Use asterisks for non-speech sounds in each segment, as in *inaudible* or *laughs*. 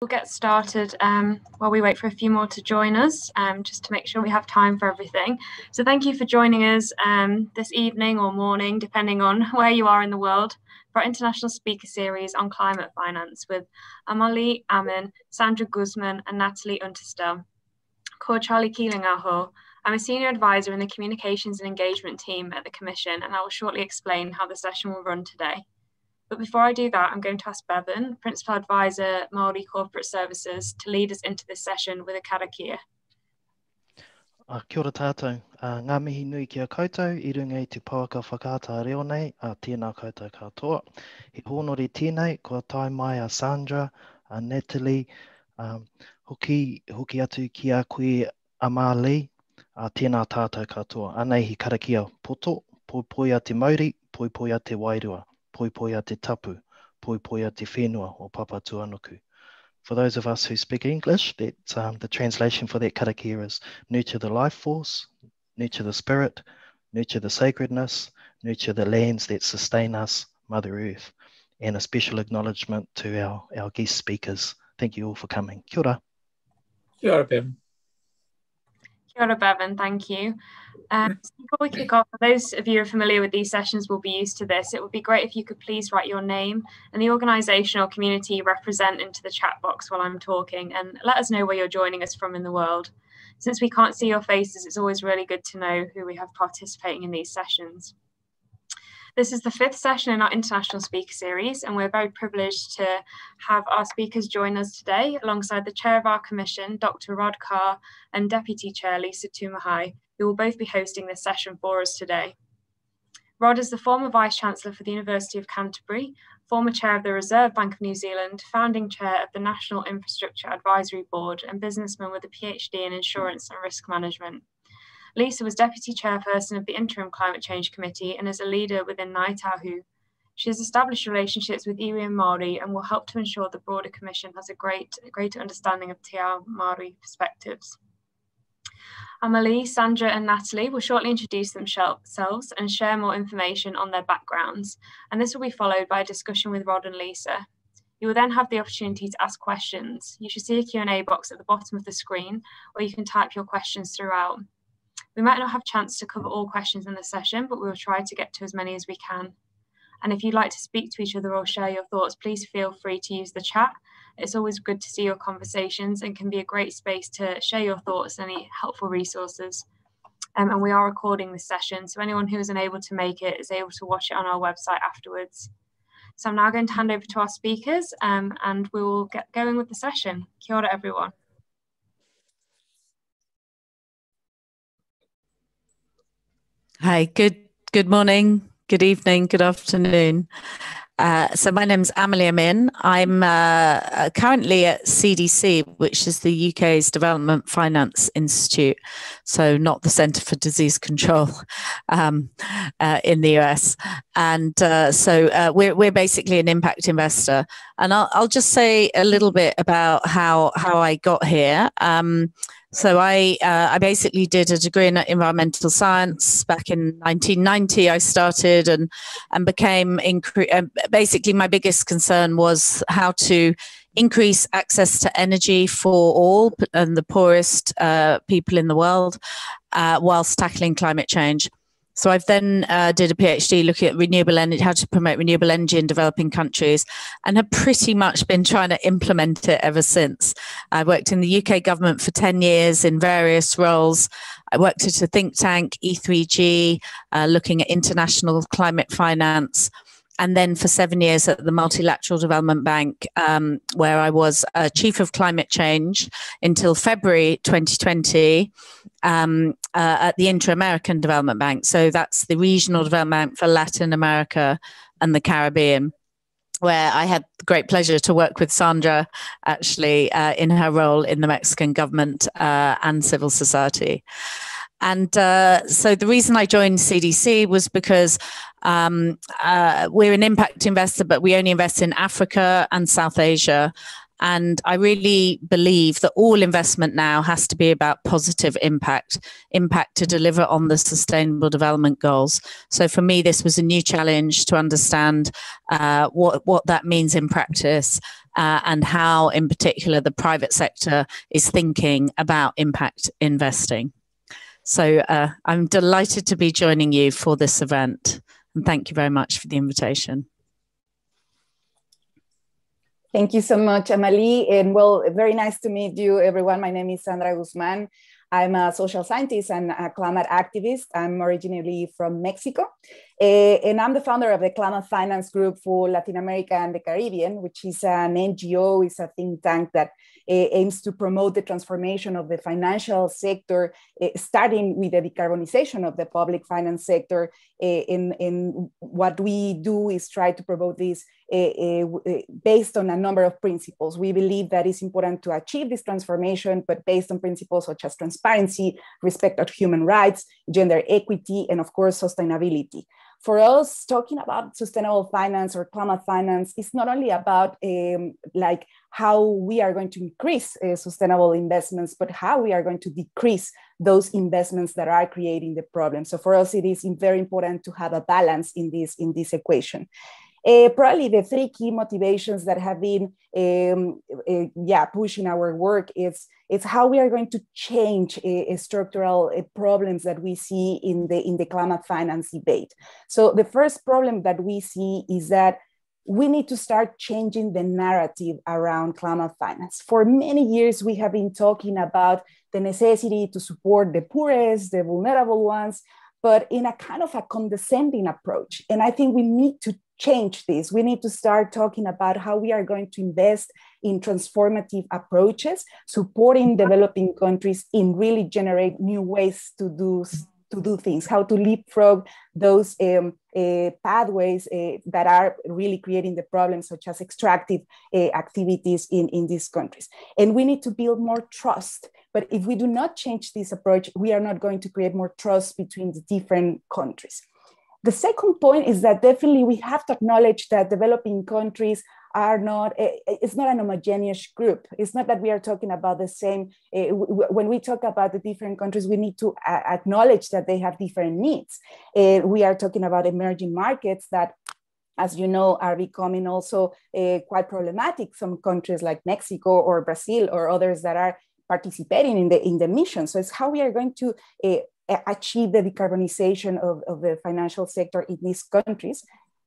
We'll get started um, while we wait for a few more to join us, um, just to make sure we have time for everything. So thank you for joining us um, this evening or morning, depending on *laughs* where you are in the world, for our international speaker series on climate finance with Amal-Lee Amin, Sandra Guzman, and Natalie Unterstell. Called Charlie Keelingaho. I'm a senior advisor in the communications and engagement team at the Commission, and I will shortly explain how the session will run today. But before I do that, I'm going to ask Bevan, Principal Advisor, Māori Corporate Services, to lead us into this session with a karakia. Uh, kia ora tātou. Uh, ngā mihi nui ki a koutou, i runga i te pāka whakāta reo nei, a uh, tēnā koutou katoa. He hōnori tēnei, kua tai mai a Sandra, a Natalie, um, hoki, hoki atu ki a koe a Māli, a tēnā tātou katoa. Anei hi karakia poto, poi poi a te mauri, poi poi a te wairua te tapu, te whenua Papa Tuanuku. For those of us who speak English, that, um, the translation for that karakia is nurture the life force, nurture the spirit, nurture the sacredness, nurture the lands that sustain us, Mother Earth, and a special acknowledgement to our, our guest speakers. Thank you all for coming. Kia ora. Kia ora, Bevan. Kia ora, Bevan. Thank you. Um, before we kick off, for those of you who are familiar with these sessions will be used to this. It would be great if you could please write your name and the organisation or community you represent into the chat box while I'm talking and let us know where you're joining us from in the world. Since we can't see your faces, it's always really good to know who we have participating in these sessions. This is the fifth session in our International Speaker Series, and we're very privileged to have our speakers join us today alongside the Chair of our Commission, Dr. Rod Carr, and Deputy Chair Lisa Tumahai, who will both be hosting this session for us today. Rod is the former Vice Chancellor for the University of Canterbury, former Chair of the Reserve Bank of New Zealand, founding Chair of the National Infrastructure Advisory Board, and businessman with a PhD in Insurance and Risk Management. Lisa was Deputy Chairperson of the Interim Climate Change Committee and is a leader within Ngāi Tahu. She has established relationships with iwi and Māori and will help to ensure the broader Commission has a great, greater understanding of Te Ao Māori perspectives. Amal-Lee, Sandra, and Natalie will shortly introduce themselves and share more information on their backgrounds, and this will be followed by a discussion with Rod and Lisa. You will then have the opportunity to ask questions. You should see a Q&A box at the bottom of the screen, where you can type your questions throughout. We might not have chance to cover all questions in the session, but we will try to get to as many as we can. And if you'd like to speak to each other or share your thoughts, please feel free to use the chat it's always good to see your conversations and can be a great space to share your thoughts and any helpful resources. Um, and we are recording this session, so anyone who is unable to make it is able to watch it on our website afterwards. So I'm now going to hand over to our speakers um, and we will get going with the session. Kia ora, everyone. Hi, good good morning, good evening, good afternoon. Uh, so my name's Amal-Lee Amin. I'm uh, uh currently at CDC, which is the UK's Development Finance Institute, so not the Centre for Disease Control *laughs* um, uh, in the US. And uh, so uh, we're we're basically an impact investor. And I'll, I'll just say a little bit about how how I got here. Um, so I uh, I basically did a degree in environmental science back in 1990. I started and and became incre- uh, basically my biggest concern was how to increase access to energy for all and the poorest uh, people in the world, uh, whilst tackling climate change. So I've then uh, did a PhD looking at renewable energy, how to promote renewable energy in developing countries, and have pretty much been trying to implement it ever since. I worked in the UK government for 10 years in various roles. I worked at a think tank, E3G, uh, looking at international climate finance and then for seven years at the Multilateral Development Bank, um, where I was uh, Chief of Climate Change until February 2020 um, uh, at the Inter American Development Bank. So that's the regional development for Latin America and the Caribbean. Where I had the great pleasure to work with Sandra, actually, uh, in her role in the Mexican government uh, and civil society. And uh, so the reason I joined CDC was because um, uh, we're an impact investor, but we only invest in Africa and South Asia. And I really believe that all investment now has to be about positive impact, impact to deliver on the sustainable development goals. So for me, this was a new challenge to understand uh, what, what that means in practice uh, and how, in particular, the private sector is thinking about impact investing. So uh, I'm delighted to be joining you for this event. And thank you very much for the invitation. Thank you so much, Amal-Lee. And well, very nice to meet you, everyone. My name is Sandra Guzman. I'm a social scientist and a climate activist. I'm originally from Mexico. Uh, and I'm the founder of the Climate Finance Group for Latin America and the Caribbean, which is an NGO, is a think tank that Eh, aims to promote the transformation of the financial sector, uh, starting with the decarbonization of the public finance sector. Eh, in, in what we do is try to promote this based on a number of principles. We believe that it's important to achieve this transformation, but based on principles such as transparency, respect of human rights, gender equity, and of course, sustainability for us, talking about sustainable finance or climate finance is not only about um, like how we are going to increase uh, sustainable investments, but how we are going to decrease those investments that are creating the problem. So for us, it is very important to have a balance in this in this equation. Uh, probably the three key motivations that have been, um, uh, yeah, pushing our work is it's how we are going to change uh, structural uh, problems that we see in the in the climate finance debate. So the first problem that we see is that we need to start changing the narrative around climate finance. For many years, we have been talking about the necessity to support the poorest, the vulnerable ones, but in a kind of a condescending approach. And I think we need to change this. We need to start talking about how we are going to invest in transformative approaches, supporting developing countries in really generate new ways to do to do things, how to leapfrog those um, uh, pathways uh, that are really creating the problems, such as extractive uh, activities in, in these countries. And we need to build more trust. But if we do not change this approach, we are not going to create more trust between the different countries. The second point is that definitely we have to acknowledge that developing countries are not eh, eh, it's not an homogeneous group it's not that we are talking about the same uh, when we talk about the different countries we need to uh, acknowledge that they have different needs uh, we are talking about emerging markets that as you know, are becoming also quite problematic. Some countries like Mexico or Brazil or others that are participating in the in the mission. So it's how we are going to achieve the decarbonization of, of the financial sector in these countries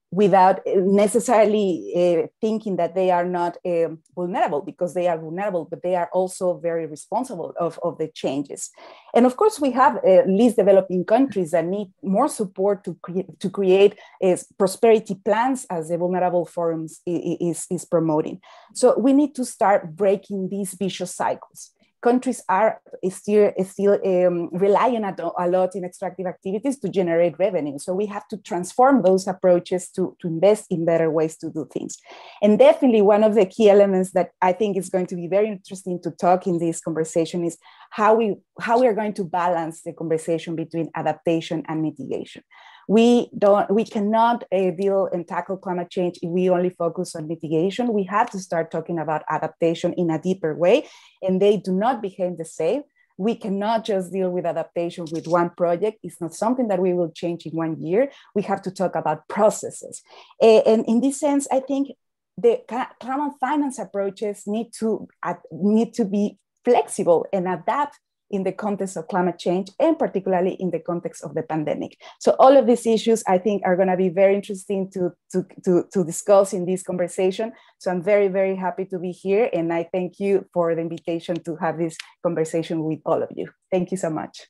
without necessarily uh, thinking that they are not uh, vulnerable because they are vulnerable but they are also very responsible of, of the changes. And of course we have uh, least developing countries that need more support to, cre- to create uh, prosperity plans as the vulnerable forums is, is promoting. So we need to start breaking these vicious cycles countries are still, still um, relying a, lot in extractive activities to generate revenue. So we have to transform those approaches to, to invest in better ways to do things. And definitely one of the key elements that I think is going to be very interesting to talk in this conversation is how we, how we are going to balance the conversation between adaptation and mitigation we don't we cannot uh, deal and tackle climate change if we only focus on mitigation. We have to start talking about adaptation in a deeper way and they do not behave the same. We cannot just deal with adaptation with one project. It's not something that we will change in one year. We have to talk about processes. And in this sense i think the climate finance approaches need to uh, need to be flexible and adapt in the context of climate change and particularly in the context of the pandemic. So all of these issues I think are going to be very interesting to, to, to, to, discuss in this conversation. So I'm very, very happy to be here and I thank you for the invitation to have this conversation with all of you. Thank you so much.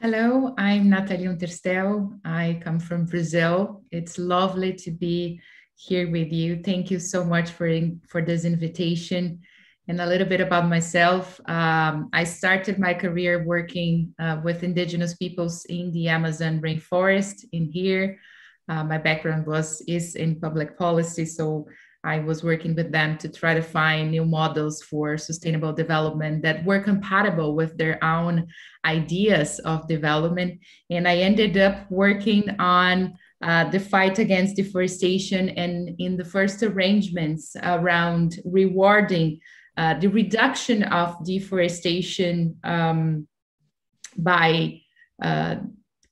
Hello, I'm Natalie Unterstell. I come from Brazil. It's lovely to be here with you. Thank you so much for, for this invitation and a little bit about myself. Um, I started my career working uh, with indigenous peoples in the Amazon rainforest in here. Uh, my background was is in public policy, so I was working with them to try to find new models for sustainable development that were compatible with their own ideas of development. And I ended up working on uh, the fight against deforestation and in the first arrangements around rewarding uh, the reduction of deforestation um, by uh,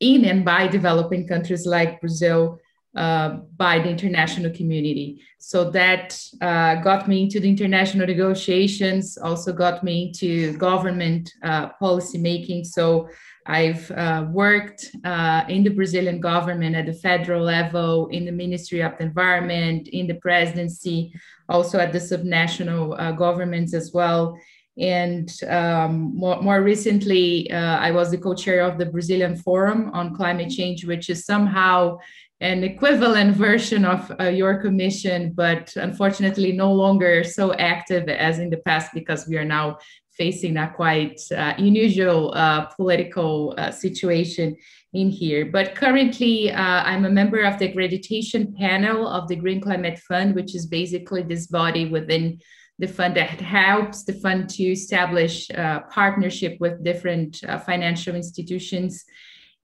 in and by developing countries like Brazil uh, by the international community. So that uh, got me into the international negotiations, also got me into government uh, policy making. So I've uh, worked uh, in the Brazilian government at the federal level, in the Ministry of the Environment, in the presidency, also at the subnational uh, governments as well. And um, more, more, recently, uh, I was the co chair of the Brazilian Forum on Climate Change, which is somehow an equivalent *laughs* version of uh, your commission, but unfortunately no longer so active as in the past because we are now facing a quite uh, unusual uh, political uh, situation in here. But currently, uh, I'm a member of the accreditation panel of the Green Climate Fund, which is basically this body within the fund that helps the fund to establish uh, partnership with different uh, financial institutions.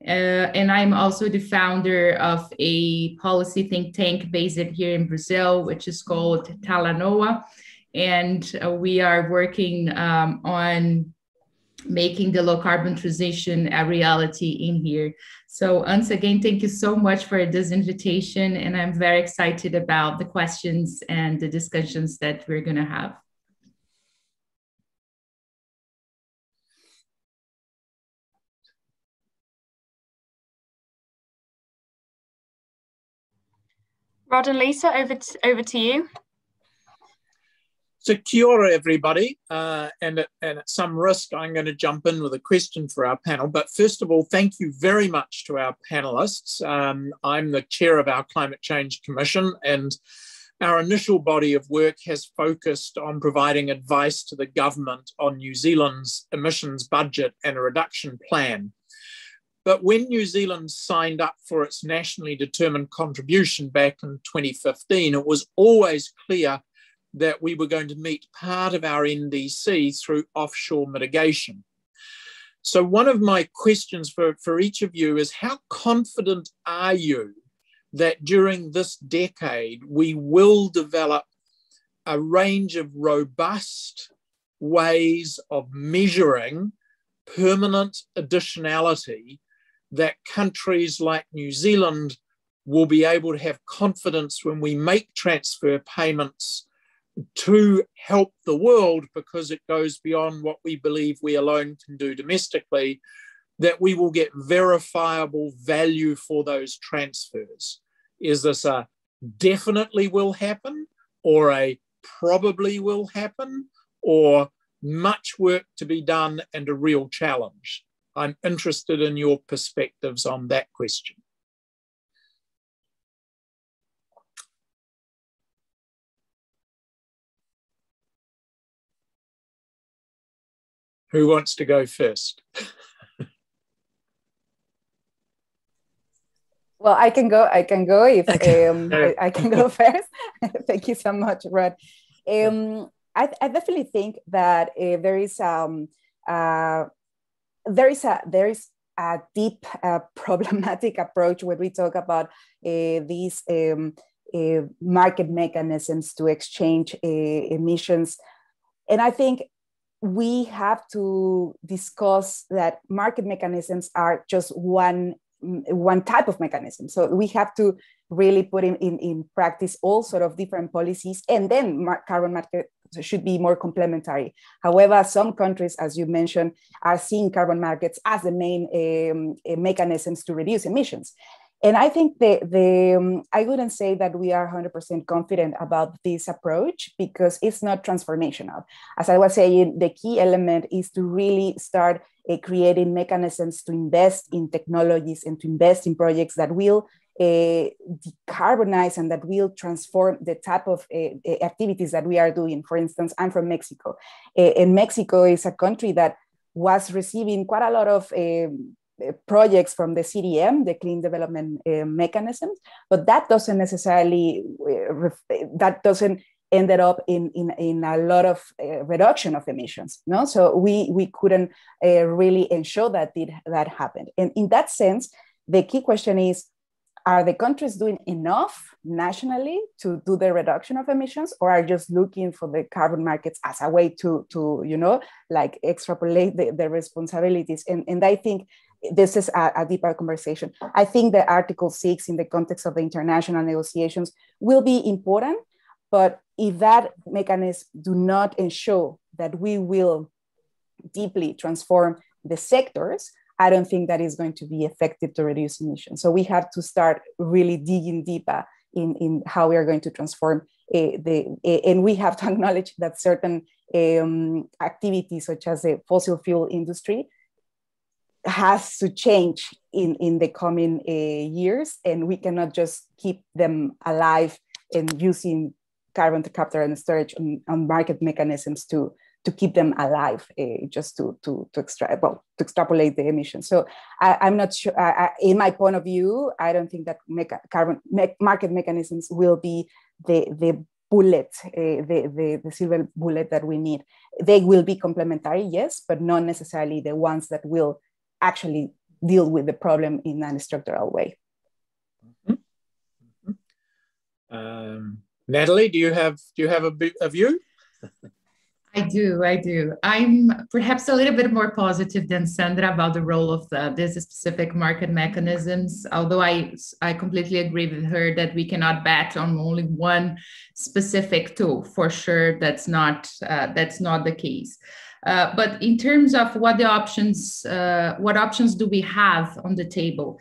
And I'm also the founder of a policy think tank based here in Brazil, which is called Talanoa. And uh, we are working um, on making the low carbon transition a reality in here. So once again, thank you so much for this invitation. And I'm very excited about the questions and the discussions that we're gonna have. Rod and Lisa, over to, over to you. So kia ora, everybody. Uh, and, at, and at some risk, I'm going to jump in with a question for our panel. But first of all, thank you very much to our panelists. Um, I'm the chair of our Climate Change Commission, and our initial body of work has focused on providing advice to the government on New Zealand's emissions budget and a reduction plan. But when New Zealand signed up for its nationally determined contribution back in 2015, it was always clear that we were going to meet part of our NDC through offshore mitigation. So, one of my questions for, for each of you is how confident are you that during this decade we will develop a range of robust ways of measuring permanent additionality that countries like New Zealand will be able to have confidence when we make transfer payments to help the world because it goes beyond what we believe we alone can do domestically, that we will get verifiable value for those transfers. Is this a definitely will happen or a probably will happen or much work to be done and a real challenge? I'm interested in your perspectives on that question. Who wants to go first? well, I can go. I can go if um, I can go *laughs* first. *laughs* Thank you so much, Rod. Um, I, I, definitely think that uh, there is um, uh, there is a there is a deep uh, *laughs* problematic approach when we talk about uh, these um, uh, market mechanisms to exchange uh, emissions, and I think we have to discuss that market mechanisms are just one one type of mechanism. So we have to really put in, in, in practice all sort of different policies and then mar- carbon market should be more complementary. However some countries as you mentioned are seeing carbon markets as the main um, mechanisms to reduce emissions and I think the, the um, I wouldn't say that we are 100% confident about this approach because it's not transformational. As I was saying, the key element is to really start uh, creating mechanisms to invest in technologies and to invest in projects that will uh, decarbonize and that will transform the type of uh, activities that we are doing. For instance, I'm from Mexico, and Mexico is a country that was receiving quite a lot of um, uh, projects from the CDM, the Clean Development uh, Mechanisms, but that doesn't necessarily uh, that doesn't ended up in, in, in a lot of uh, reduction of emissions. No, so we we couldn't uh, really ensure that did that happened. And in that sense, the key question is are the countries doing enough nationally to do the reduction of emissions or are just looking for the carbon markets as a way to, to you know, like extrapolate the, the responsibilities? And, and I think this is a, a, deeper conversation. I think the Article 6 in the context of the international negotiations will be important, but if that mechanism do not ensure that we will deeply transform the sectors, I don't think that is going to be effective to reduce emissions. So we have to start really digging deeper in, in how we are going to transform uh, the, uh, and we have to *laughs* acknowledge that certain um, activities such as the fossil fuel industry has to change in, in the coming uh, years and we cannot just keep them alive and using carbon capture and storage on, on market mechanisms to, to keep them alive, uh, just to to to extra well to extrapolate the emissions. So I, am not sure. I, in my point of view, I don't think that carbon me, market mechanisms will be the the bullet, uh, the, the the silver bullet that we need. They will be complementary, yes, but not necessarily the ones that will actually deal with the problem in a structural way. Mm-hmm. Mm-hmm. Um, Natalie, do you have do you have a, a view? I do, I do. I'm perhaps a little bit more positive than Sandra about the role of the, this specific market mechanisms. Although I, I completely agree with her that we cannot bet on only one specific tool. For sure, that's not uh, that's not the case. Uh, but in terms of what the options, uh, what options do we have on the table?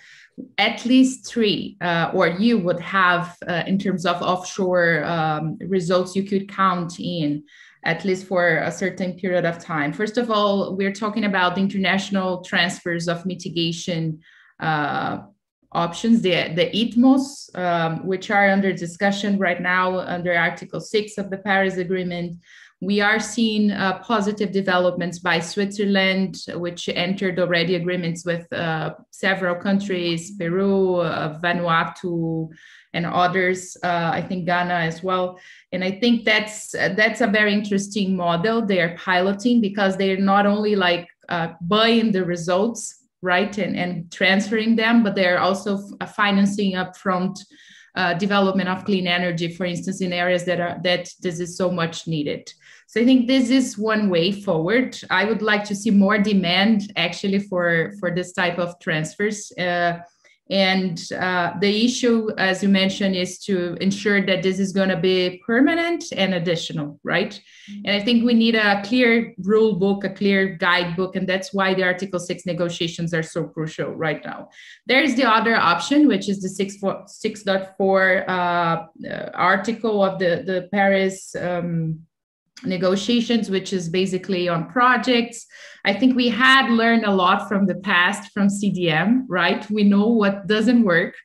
At least three, uh, or you would have uh, in terms of offshore um, results you could count in at least for a certain period of time. First of all, we're talking about international transfers of mitigation uh, options, the, the ITMOs, um, which are under discussion right now under Article 6 of the Paris Agreement. We are seeing uh, positive developments by Switzerland, which entered already agreements with uh, several countries, Peru, uh, Vanuatu, and others. Uh, I think Ghana as well. And I think that's that's a very interesting model they're piloting because they're not only like uh, buying the results right and, and transferring them, but they're also financing upfront uh, development of clean energy, for instance, in areas that are that this is so much needed. So I think this is one way forward. I would like to see more demand actually for for this type of transfers. Uh, and uh, the issue, as you mentioned, is to ensure that this is going to be permanent and additional, right? Mm-hmm. And I think we need a clear rule book, a clear guidebook, and that's why the Article 6 negotiations are so crucial right now. There is the other option, which is the 6.4 uh, uh, article of the, the Paris. Um, negotiations, which is basically on projects. I think we had learned a lot from the past from CDM, right? We know what doesn't work.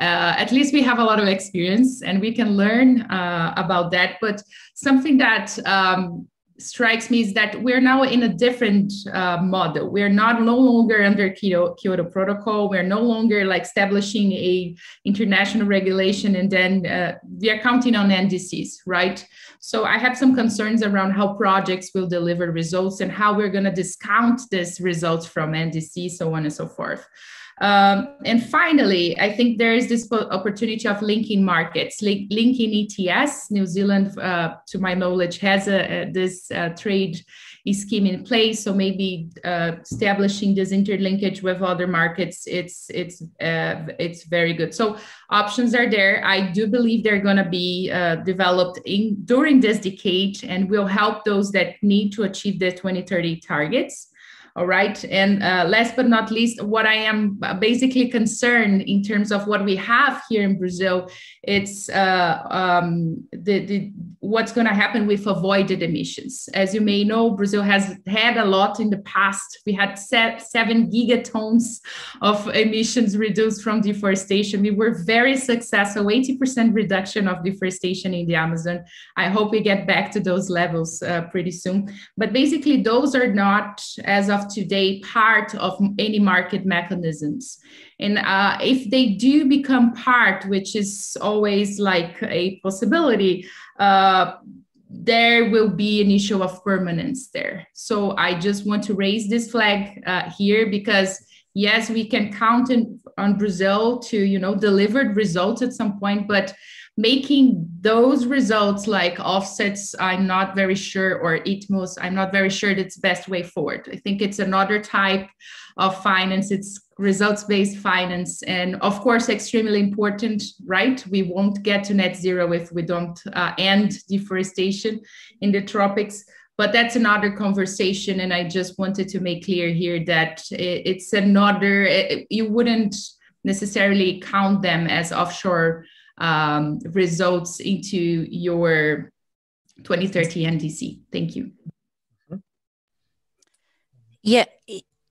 Uh, at least we have a lot of experience and we can learn uh, about that. But something that um, strikes me is that we're now in a different uh, model. We're not no longer under Kyoto, Kyoto Protocol. We're no longer like establishing a international regulation and then uh, we are counting on NDCs, right? So I have some concerns around how projects will deliver results and how we're going to discount these results from NDC, so on and so forth. Um, and finally, I think there is this opportunity of linking markets, link, linking ETS. New Zealand, uh, to my knowledge, has a, a, this uh, trade scheme in place. So maybe uh, establishing this interlinkage with other markets, it's it's uh, it's very good. So options are there. I do believe they're going to be uh, developed in during this decade and will help those that need to achieve the 2030 targets. All right. And uh, last but not least, what I am basically concerned in terms of what we have here in Brazil, it's uh, um, the, the what's going to happen with avoided emissions. As you may know, Brazil has had a lot in the past. We had seven gigatons of emissions reduced from deforestation. We were very successful, 80% reduction of deforestation in the Amazon. I hope we get back to those levels uh, pretty soon. But basically, those are not, as of today, part of any market mechanisms. And uh, if they do become part, which is always like a possibility, uh, there will be an issue of permanence there. So I just want to raise this flag uh, here because yes, we can count in, on Brazil to, you know, deliver results at some point, but making those results like offsets, I'm not very sure, or ITMOs, I'm not very sure that's best way forward. I think it's another type of finance. It's results-based finance, and of course, extremely important, right? We won't get to net zero if we don't uh, end deforestation in the tropics but that's another conversation and i just wanted to make clear here that it's another you wouldn't necessarily count them as offshore um, results into your 2030 ndc thank you. Yeah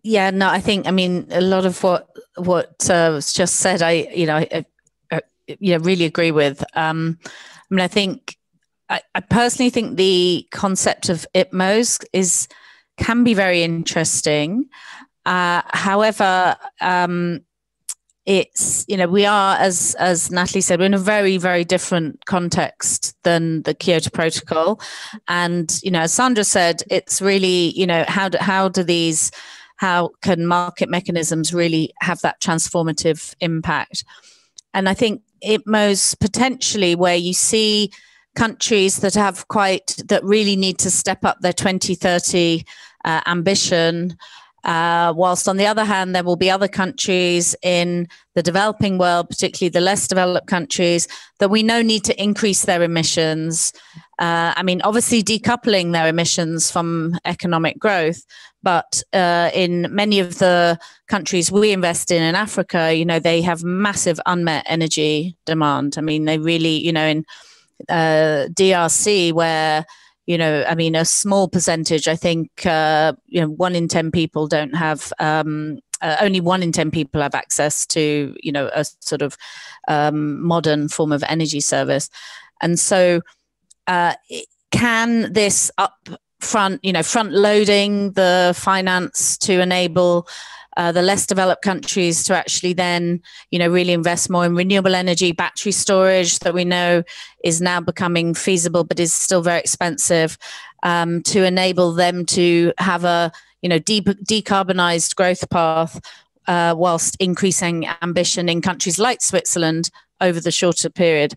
yeah no i think i mean a lot of what what uh, was just said i you know I, I, I yeah really agree with. Um i mean i think I, I personally think the concept of ITMOs is can be very interesting. Uh, however, um, it's you know we are as as Natalie said we're in a very very different context than the Kyoto Protocol, and you know as Sandra said it's really you know how do how do these how can market mechanisms really have that transformative impact, and I think it ITMOs potentially where you see countries that have quite that really need to step up their 2030 uh, ambition uh, whilst on the other hand there will be other countries in the developing world particularly the less developed countries that we know need to increase their emissions. Uh, i mean obviously decoupling their emissions from economic growth but uh, in many of the countries we invest in in africa you know they have massive unmet energy demand. I mean they really you know in uh, DRC, where you know, I mean, a small percentage. I think uh, you know, one in ten people don't have. Um, uh, only one in ten people have access to you know a sort of um, modern form of energy service, and so uh, can this upfront, you know, front loading the finance to enable uh, the less developed countries to actually then, you know, really invest more in renewable energy, battery storage that we know is now becoming feasible, but is still very expensive, um, to enable them to have a, you know, de- decarbonized growth path uh, whilst increasing ambition in countries like Switzerland over the shorter period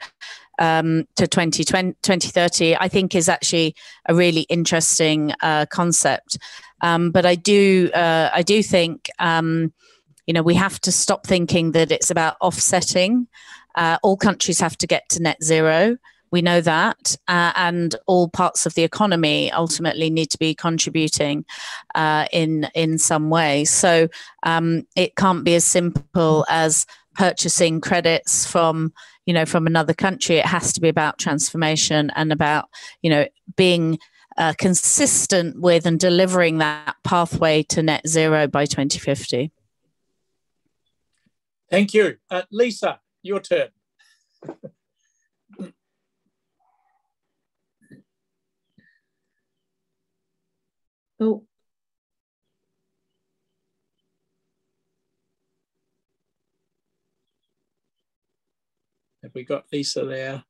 um, to 2020, 2030, I think is actually a really interesting uh, concept. Um, but I do, uh, I do think, um, you know, we have to stop thinking that it's about offsetting. Uh, all countries have to get to net zero. We know that, uh, and all parts of the economy ultimately need to be contributing uh, in in some way. So um, it can't be as simple as purchasing credits from you know from another country it has to be about transformation and about you know being uh, consistent with and delivering that pathway to net zero by 2050 thank you. Uh, lisa your turn. Oh. Have we got Lisa there?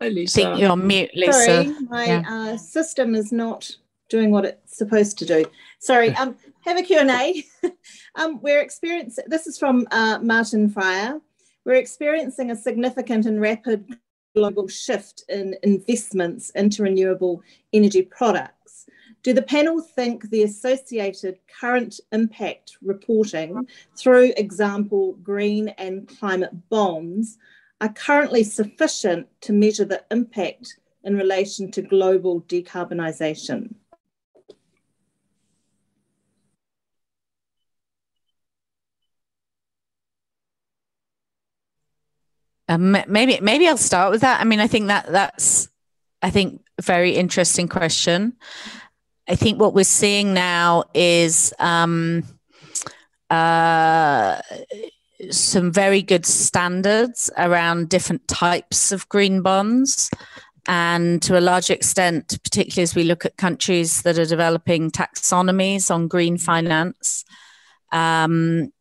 Hi, Lisa. I think you're on mute, Lisa. Sorry, my yeah. uh, system is not doing what it's supposed to do. Sorry. Um, have a Q&A. *laughs* um, we're experiencing, this is from uh, Martin Fryer. We're experiencing a significant and rapid global shift in investments into renewable energy products. Do the panel think the associated current impact reporting through example green and climate bonds are currently sufficient to measure the impact in relation to global decarbonisation? Um, maybe maybe I'll start with that. I mean, I think that that's I think very interesting question. I think what we're seeing now is um, uh, some very good standards around different types of green bonds. And to a large extent, particularly as we look at countries that are developing taxonomies on green finance, um,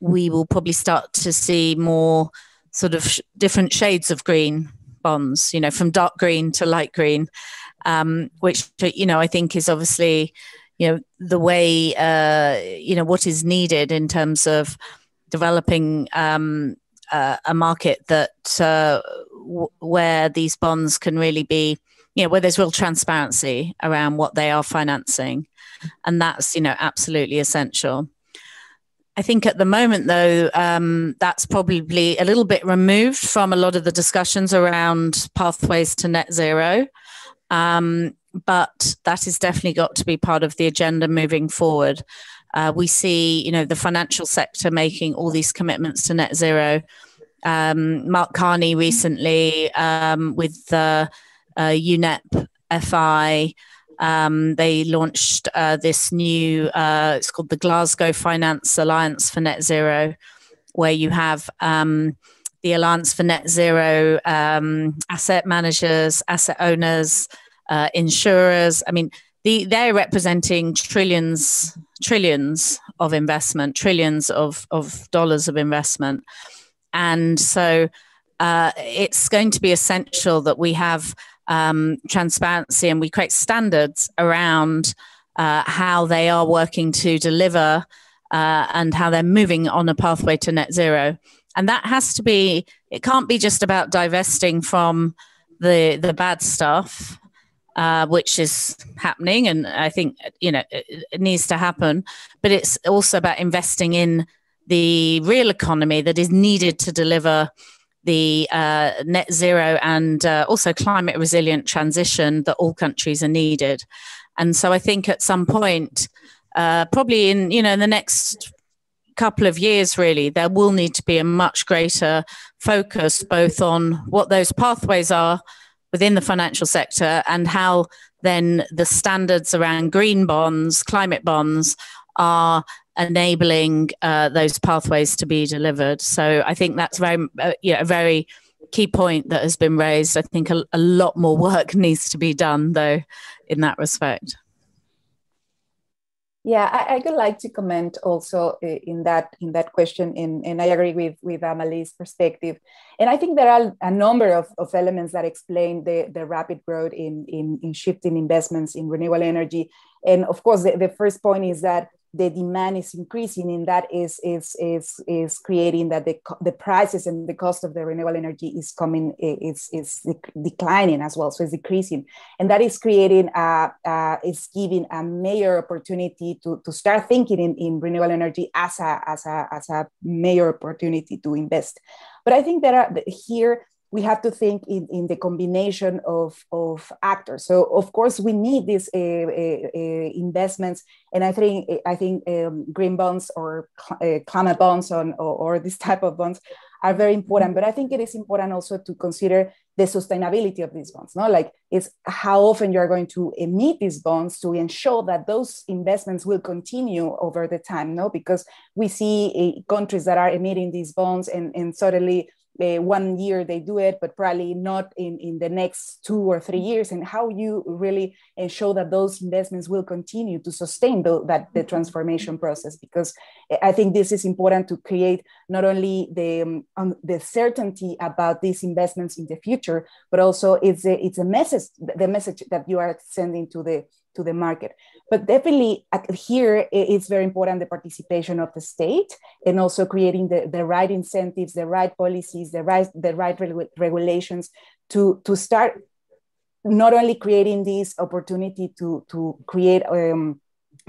we will probably start to see more sort of sh- different shades of green bonds, you know, from dark green to light green um, which you know I think is obviously you know the way uh, you know what is needed in terms of developing um, uh, a market that uh, w- where these bonds can really be you know where there's real transparency around what they are financing and that's you know absolutely essential I think at the moment, though, um, that's probably a little bit removed from a lot of the discussions around pathways to net zero. Um, but that has definitely got to be part of the agenda moving forward. Uh, we see, you know, the financial sector making all these commitments to net zero. Um, Mark Carney recently um, with the uh, UNEP FI. Um, they launched uh, this new, uh, it's called the Glasgow Finance Alliance for Net Zero, where you have um, the Alliance for Net Zero um, asset managers, asset owners, uh, insurers. I mean, the, they're representing trillions, trillions of investment, trillions of, of dollars of investment. And so uh, it's going to be essential that we have um, transparency and we create standards around uh, how they are working to deliver uh, and how they're moving on a pathway to net zero. And that has to be, it can't be just about divesting from the, the bad stuff. Uh, which is happening, and I think you know it, it needs to happen. But it's also about investing in the real economy that is needed to deliver the uh, net zero and uh, also climate resilient transition that all countries are needed. And so I think at some point, uh, probably in you know in the next couple of years, really, there will need to be a much greater focus both on what those pathways are within the financial sector and how then the standards around green bonds, climate bonds are enabling uh, those pathways to be delivered. So I think that's very, uh, yeah, a very key point that has been raised. I think a, a lot more work *laughs* needs to be done, though, in that respect. Yeah, I, I, would like to comment also uh, in that in that question, and, and I agree with with Amal-Lee's perspective. And I think there are a number of, of elements that explain the, the rapid growth in, in, in shifting investments in renewable energy. And of course, the, the first point is that the demand is increasing and that is is is is creating that the, the prices and the cost of the renewable energy is coming is is declining as well. So it's decreasing. And that is creating a, a is giving a major opportunity to, to start thinking in, in renewable energy as a as a as a major opportunity to invest but i think that here we have to think in, in the combination of, of actors. So of course we need these uh, uh, investments, and I think I think um, green bonds or uh, climate bonds on, or, or, this type of bonds are very important. But I think it is important also to consider the sustainability of these bonds. No, like it's how often you are going to emit these bonds to ensure that those investments will continue over the time. No, because we see uh, countries that are emitting these bonds and and suddenly uh, one year they do it, but probably not in, in the next two or three years, and how you really ensure that those investments will continue to sustain the, that the transformation process. Because I think this is important to create not only the um, the certainty about these investments in the future, but also it's a, it's a message the message that you are sending to the to the market. But definitely here, it's very important the participation of the state and also creating the, the right incentives, the right policies, the right, the right regulations to, to start not only creating this opportunity to, to create um,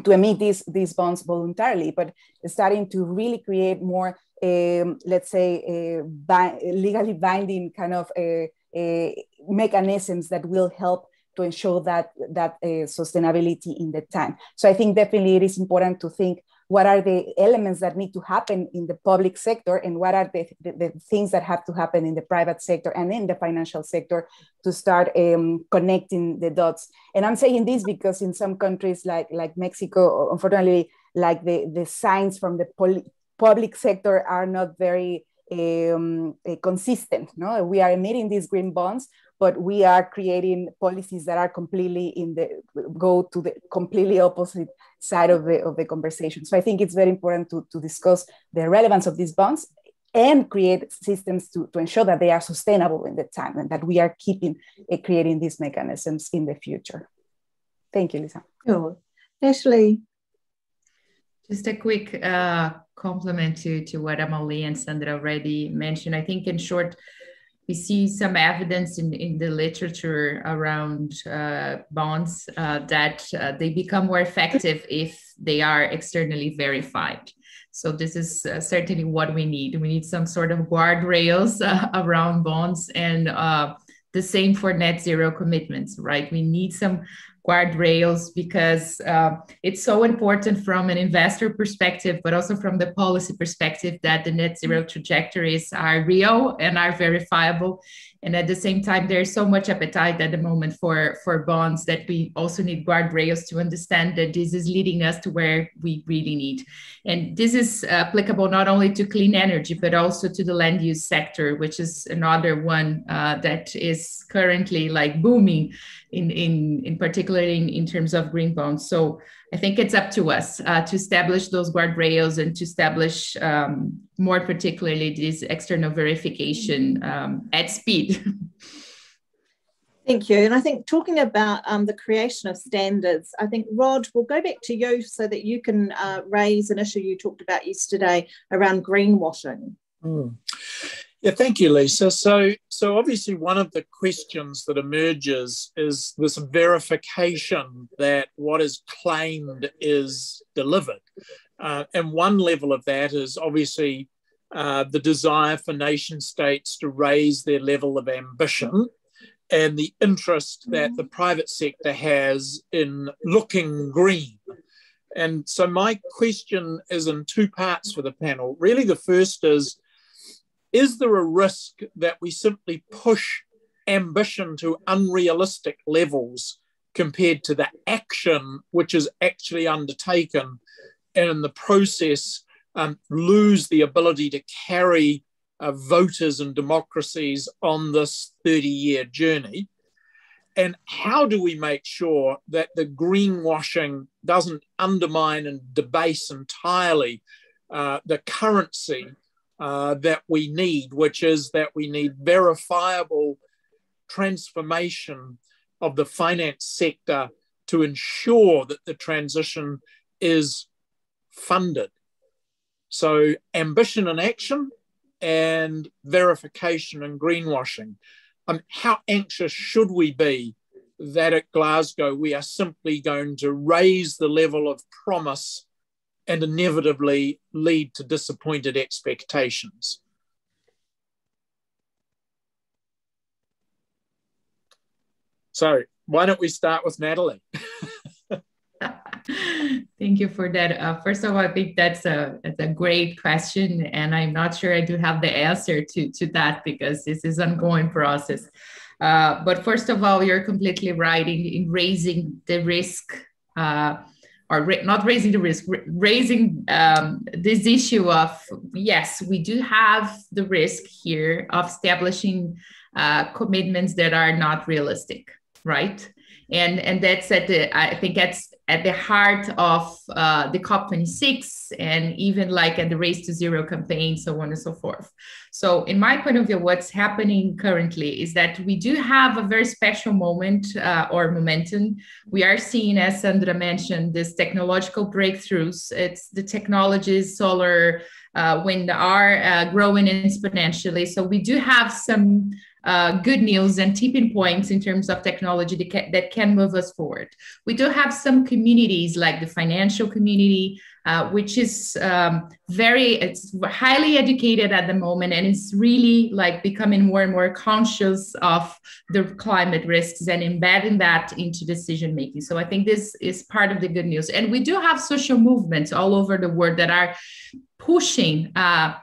to emit these, these bonds voluntarily, but starting to really create more, um, let's say, uh, bi legally binding kind of uh, uh, mechanisms that will help to ensure that that uh, sustainability in the time. So I think definitely it is important to think what are the elements that need to happen in the public sector and what are the, the, the things that have to happen in the private sector and in the financial sector to start um, connecting the dots. And I'm saying this because in some countries like, like Mexico, unfortunately, like the, the signs from the public sector are not very um, uh, consistent. No, we are emitting these green bonds, but we are creating policies that are completely in the go to the completely opposite side of the of the conversation. So I think it's very important to, to discuss the relevance of these bonds and create systems to, to ensure that they are sustainable in the time and that we are keeping uh, creating these mechanisms in the future. Thank you, Lisa. Cool. Natalie. Just a quick uh, compliment to, to what Emily and Sandra already mentioned. I think, in short, we see some evidence in, in the literature around uh, bonds uh, that uh, they become more effective if they are externally verified. So this is uh, certainly what we need. We need some sort of guardrails uh, around bonds and uh, the same for net zero commitments, right? We need some guardrails because uh, it's so important from an investor perspective, but also from the policy perspective that the net zero trajectories are real and are verifiable. And at the same time, there's so much appetite at the moment for, for bonds that we also need guardrails to understand that this is leading us to where we really need. And this is applicable not only to clean energy, but also to the land use sector, which is another one uh, that is currently like booming in, in, in particular in, in terms of green bonds. So I think it's up to us uh, to establish those guardrails and to establish um, more particularly this external verification um, at speed. Thank you. And I think talking about um, the creation of standards, I think, Rod, we'll go back to you so that you can uh, raise an issue you talked about yesterday around greenwashing. Mm. Yeah, thank you, Lisa. So, so obviously, one of the questions that emerges is this verification that what is claimed is delivered. Uh, and one level of that is obviously uh, the desire for nation states to raise their level of ambition and the interest that the private sector has in looking green. And so, my question is in two parts for the panel. Really, the first is is there a risk that we simply push ambition to unrealistic levels compared to the action which is actually undertaken and in the process um, lose the ability to carry uh, voters and democracies on this 30 year journey? And how do we make sure that the greenwashing doesn't undermine and debase entirely uh, the currency uh, that we need, which is that we need verifiable transformation of the finance sector to ensure that the transition is funded. So, ambition and action and verification and greenwashing. Um, how anxious should we be that at Glasgow we are simply going to raise the level of promise and inevitably lead to disappointed expectations. So, why don't we start with Natalie? *laughs* *laughs* Thank you for that. Uh, first of all, I think that's a, that's a great question, and I'm not sure I do have the answer to, to that because this is an ongoing process. Uh, but first of all, you're completely right in, in raising the risk uh, or ra- not raising the risk, raising um, this issue of yes, we do have the risk here of establishing uh, commitments that are not realistic, right? And and that's at the I think that's at the heart of uh, the COP26 and even like at the Race to Zero campaign, so on and so forth. So, in my point of view, what's happening currently is that we do have a very special moment uh, or momentum. We are seeing, as Sandra mentioned, this technological breakthroughs. It's the technologies, solar, uh, wind are uh, growing exponentially. So, we do have some uh, good news and tipping points in terms of technology that can, that can move us forward. We do have some communities like the financial community, uh, which is um, very it's highly educated at the moment and it's really like becoming more and more conscious of the climate risks and embedding that into decision making so i think this is part of the good news and we do have social movements all over the world that are pushing uh,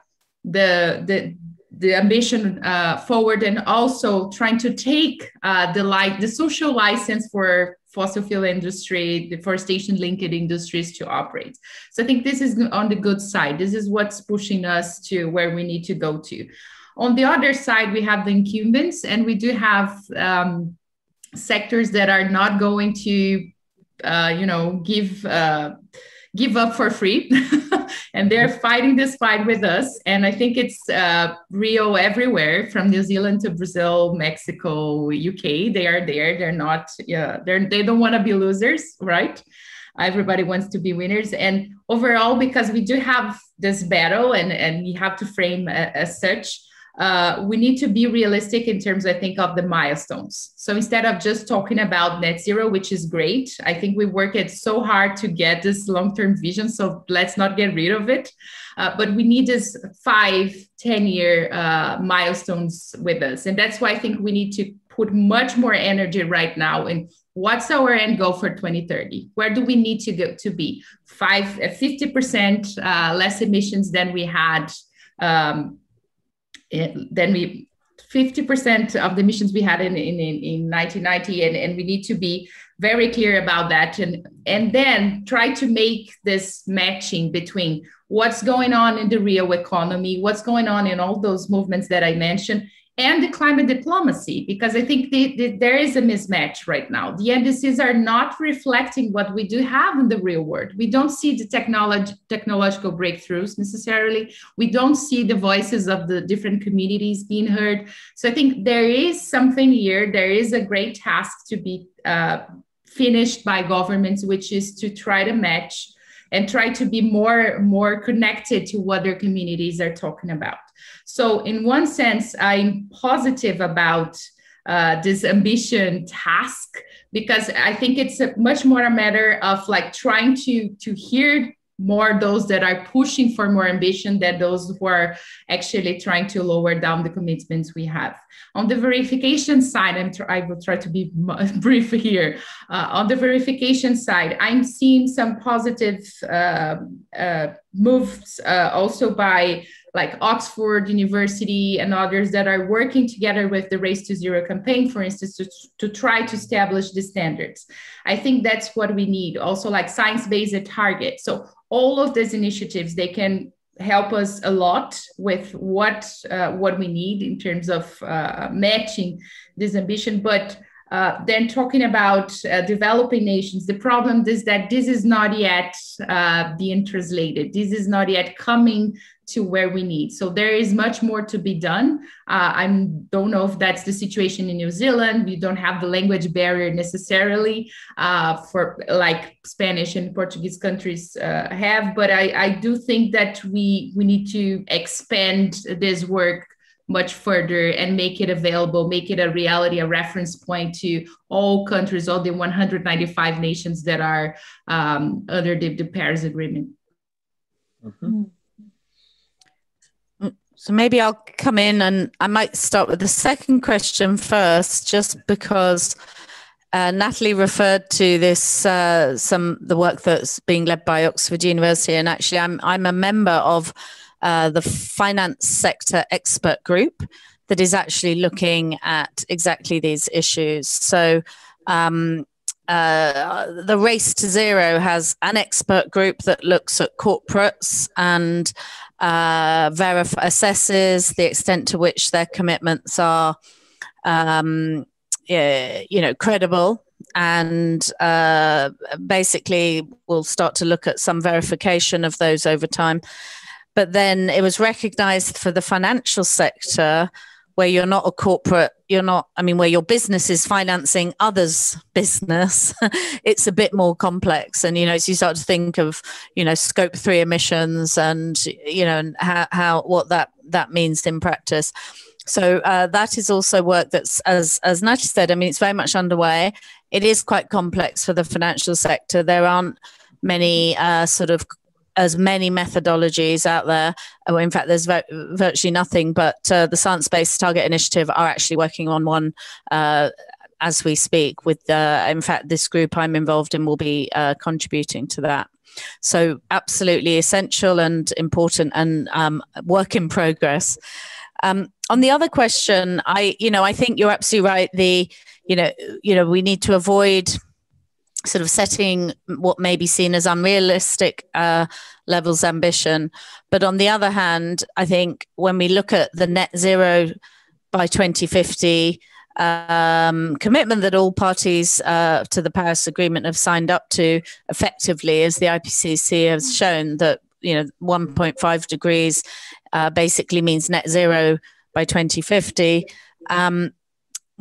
the the the ambition uh, forward and also trying to take uh, the like the social license for fossil fuel industry, deforestation linked industries to operate. So I think this is on the good side. This is what's pushing us to where we need to go to. On the other side, we have the incumbents, and we do have um, sectors that are not going to, uh, you know, give uh, give up for free. *laughs* and they're fighting this fight with us. And I think it's uh, real everywhere from New Zealand to Brazil, Mexico, UK. They are there. They're not, yeah, they're, they don't want to be losers, right? everybody wants to be winners and overall because we do have this battle and and we have to frame as such uh, we need to be realistic in terms, I think, of the milestones. So instead of just talking about net zero, which is great, I think we worked so hard to get this long-term vision. So let's not get rid of it. Uh, but we need this five, 10 year uh, milestones with us. And that's why I think we need to put much more energy right now in what's our end goal for 2030 where do we need to go to be five 50% uh, less emissions than we had um, Eh, then we 50% of the emissions we had in, in, in 1990 and, and we need to be very clear about that and, and then try to make this matching between what's going on in the real economy what's going on in all those movements that i mentioned and the climate diplomacy, because I think the, the, there is a mismatch right now. The NDCs are not reflecting what we do have in the real world. We don't see the technology, technological breakthroughs necessarily. We don't see the voices of the different communities being heard. So I think there is something here. There is a great task to be uh, finished by governments, which is to try to match and try to be more more connected to what their communities are talking about so in one sense i'm positive about uh, this ambition task because i think it's a, much more a matter of like trying to to hear more those that are pushing for more ambition than those who are actually trying to lower down the commitments we have. On the verification side, I'm tr- I will try to be *laughs* brief here. Uh, on the verification side, I'm seeing some positive uh, uh, moves uh, also by like Oxford University and others that are working together with the Race to Zero campaign, for instance, to, to try to establish the standards. I think that's what we need. Also, like science-based targets. So all of these initiatives, they can help us a lot with what uh, what we need in terms of uh, matching this ambition, but uh, then talking about uh, developing nations, the problem is that this is not yet uh, being translated. This is not yet coming to where we need. So there is much more to be done. Uh, I don't know if that's the situation in New Zealand. We don't have the language barrier necessarily uh, for like Spanish and Portuguese countries uh, have, but I, I do think that we we need to expand this work much further and make it available, make it a reality, a reference point to all countries, all the 195 nations that are um, under the, the, Paris Agreement. Mm-hmm. So maybe I'll come in and I might start with the second question first, just because uh, Natalie referred to this uh, some the work that's being led by Oxford University, and actually I'm I'm a member of uh, the finance sector expert group that is actually looking at exactly these issues. So, um, uh, the race to zero has an expert group that looks at corporates and uh, verif- assesses the extent to which their commitments are, um, you know, credible and uh, basically we'll start to look at some verification of those over time. But then it was recognized for the financial sector where you're not a corporate, you're not, I mean, where your business is financing others' business, *laughs* it's a bit more complex. And, you know, as you start to think of, you know, scope three emissions and, you know, and how, how what that, that means in practice. So uh, that is also work that's, as, as Nati said, I mean, it's very much underway. It is quite complex for the financial sector. There aren't many uh, sort of as many methodologies out there. In fact, there's virtually nothing, but uh, the Science Based Target Initiative are actually working on one uh, as we speak. With uh, in fact, this group I'm involved in will be uh, contributing to that. So, absolutely essential and important, and um, work in progress. Um, on the other question, I, you know, I think you're absolutely right. The, you know, you know, we need to avoid sort of setting what may be seen as unrealistic uh, levels ambition. But on the other hand, I think when we look at the net zero by 2050 um, commitment that all parties uh, to the Paris Agreement have signed up to, effectively, as the IPCC has shown, that you know 1.5 degrees uh, basically means net zero by 2050. Um,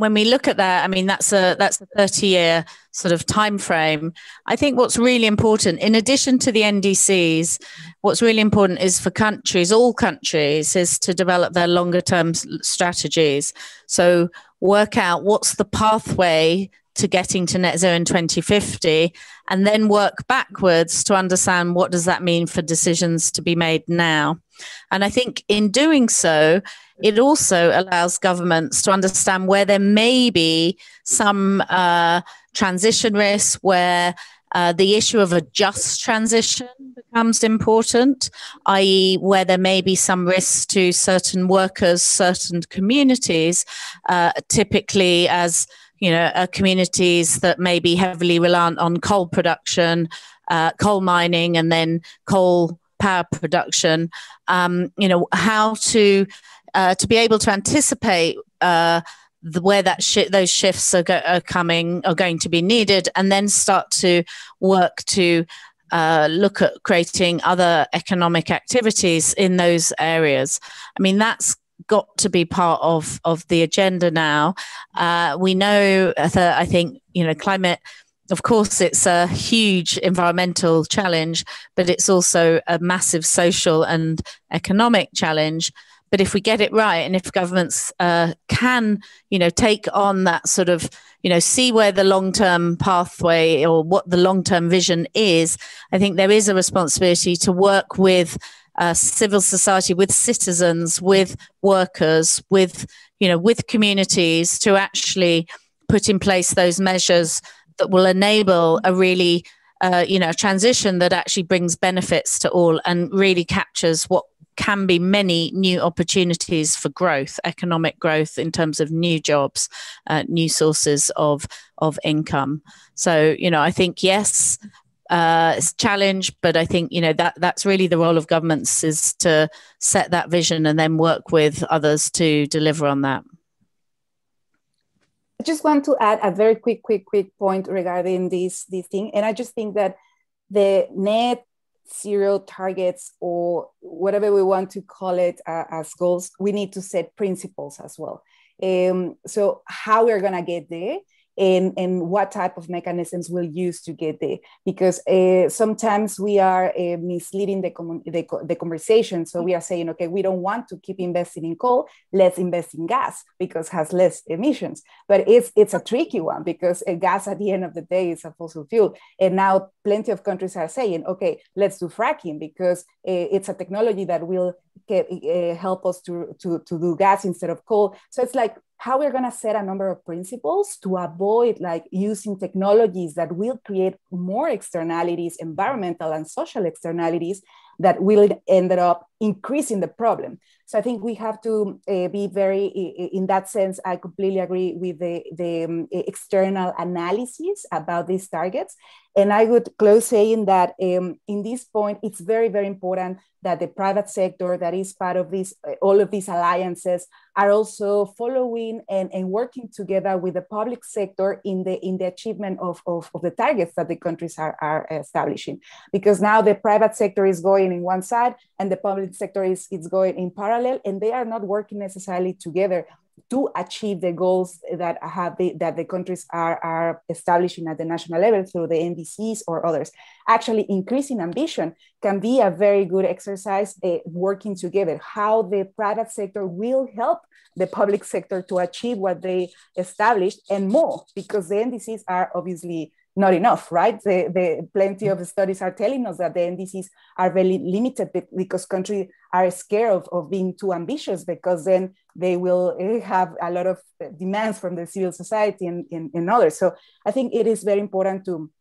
when we look at that, I mean that's a that's a 30 year sort of time frame. I think what's really important, in addition to the NDCs, what's really important is for countries, all countries, is to develop their longer term strategies. So work out what's the pathway to getting to net zero in 2050 and then work backwards to understand what does that mean for decisions to be made now and i think in doing so it also allows governments to understand where there may be some uh, transition risks, where uh, the issue of a just transition becomes important, i.e., where there may be some risks to certain workers, certain communities, uh, typically as you know, uh, communities that may be heavily reliant on coal production, uh, coal mining, and then coal power production. Um, you know, how to uh, to be able to anticipate uh, the, where that sh- those shifts are, go- are, coming are going to be needed, and then start to work to uh, look at creating other economic activities in those areas. I mean, that's got to be part of of the agenda now. Uh, we know that I think you know climate. Of course, it's a huge environmental challenge, but it's also a massive social and economic challenge. But if we get it right, and if governments uh, can, you know, take on that sort of, you know, see where the long-term pathway or what the long-term vision is, I think there is a responsibility to work with uh, civil society, with citizens, with workers, with you know, with communities to actually put in place those measures that will enable a really uh, you know transition that actually brings benefits to all and really captures what can be many new opportunities for growth, economic growth in terms of new jobs, uh, new sources of of income. So you know, I think yes, uh, it's a challenge, but I think you know that that's really the role of governments is to set that vision and then work with others to deliver on that. I just want to add a very quick, quick, quick point regarding this this thing, and I just think that the net zero targets or whatever we want to call it uh, as goals, we need to set principles as well. Um, so how we're gonna get there and, and what type of mechanisms we'll use to get there. Because uh, sometimes we are uh, misleading the, the, the, conversation. So we are saying, okay, we don't want to keep investing in coal, let's invest in gas because has less emissions. But it's, it's a tricky one because uh, gas at the end of the day is a fossil fuel. And now plenty of countries are saying, okay, let's do fracking because it's a technology that will uh, help us to, to, to do gas instead of coal. So it's like how we're going to set a number of principles to avoid like using technologies that will create more externalities environmental and social externalities that will end up increasing the problem. So I think we have to uh, be very, in that sense, I completely agree with the, the um, external analysis about these targets. And I would close saying that um, in this point, it's very, very important that the private sector that is part of this, uh, all of these alliances are also following and, and working together with the public sector in the, in the achievement of, of, of the targets that the countries are, are establishing. Because now the private sector is going in one side and the public sector is, is going in parallel and they are not working necessarily together to achieve the goals that have the, that the countries are, are establishing at the national level through the NDCs or others. Actually, increasing ambition can be a very good exercise uh, working together, how the private sector will help the public sector to achieve what they established and more, because the NDCs are obviously not enough, right? The, the plenty of studies are telling us that the NDCs are very limited because countries are scared of, of being too ambitious because then they will eh, have a lot of demands from the civil society and, and, and others. So I think it is very important to,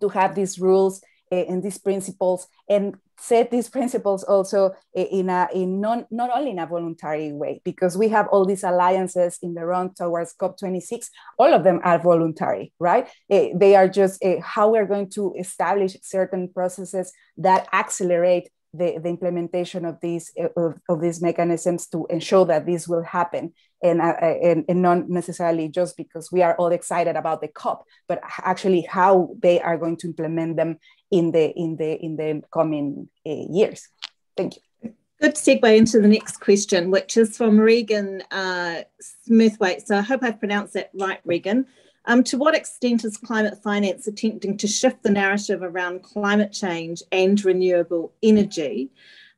to have these rules uh, and these principles and set these principles also eh, in a in non, not only in a voluntary way because we have all these alliances in the run towards COP26 all of them are voluntary right they are just how we're going to establish certain processes that accelerate the, the implementation of these of, of these mechanisms to ensure that this will happen and, uh, and, and not necessarily just because we are all excited about the COP, but actually how they are going to implement them in the in the in the coming uh, years. Thank you. Good segue into the next question, which is from Regan uh, Smithwaite. So I hope I've pronounced that right, Regan. Um, to what extent is climate finance attempting to shift the narrative around climate change and renewable energy?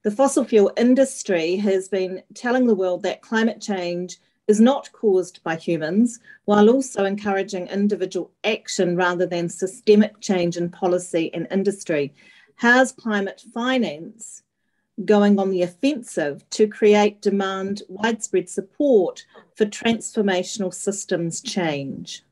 The fossil fuel industry has been telling the world that climate change is not caused by humans, while also encouraging individual action rather than systemic change in policy and industry. How's climate finance going on the offensive to create demand widespread support for transformational systems change?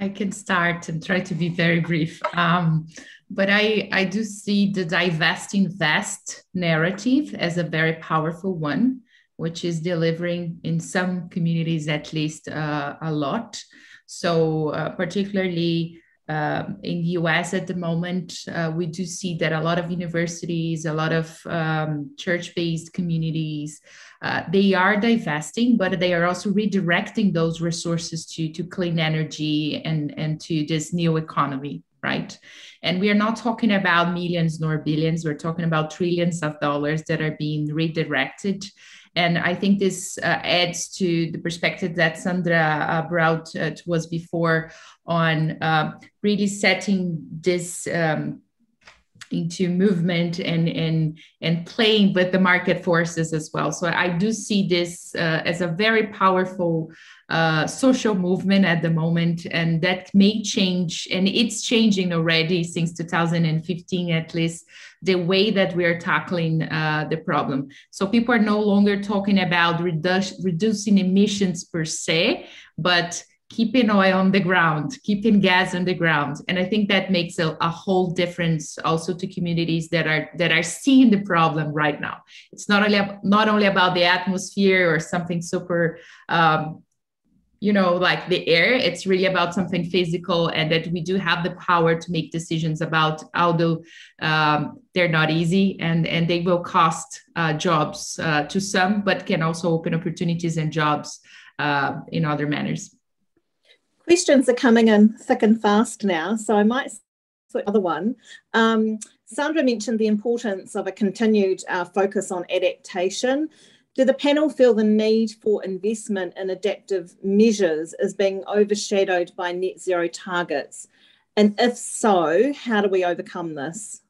I can start and try to be very brief. Um, but I, I do see the divest invest narrative as a very powerful one, which is delivering in some communities at least uh, a lot. So, uh, particularly um, in the US at the moment, uh, we do see that a lot of universities, a lot of um, church based communities, uh, they are divesting, but they are also redirecting those resources to, to clean energy and, and to this new economy, right? And we are not talking about millions nor billions, we're talking about trillions of dollars that are being redirected. And I think this uh, adds to the perspective that Sandra uh, brought uh, to us before on uh, really setting this um, into movement and and and playing with the market forces as well. So I do see this uh, as a very powerful uh, social movement at the moment, and that may change, and it's changing already since 2015 at least the way that we are tackling uh, the problem. So people are no longer talking about redu- reducing emissions per se, but keeping oil on the ground, keeping gas on the ground. And I think that makes a, a, whole difference also to communities that are that are seeing the problem right now. It's not only not only about the atmosphere or something super um, you know like the air it's really about something physical and that we do have the power to make decisions about although um, they're not easy and and they will cost uh, jobs uh, to some but can also open opportunities and jobs uh, in other manners questions are coming in thick and fast now, so I might the other one. Um, Sandra mentioned the importance of a continued uh, focus on adaptation. Do the panel feel the need for investment in adaptive measures is being overshadowed by net zero targets? And if so, how do we overcome this?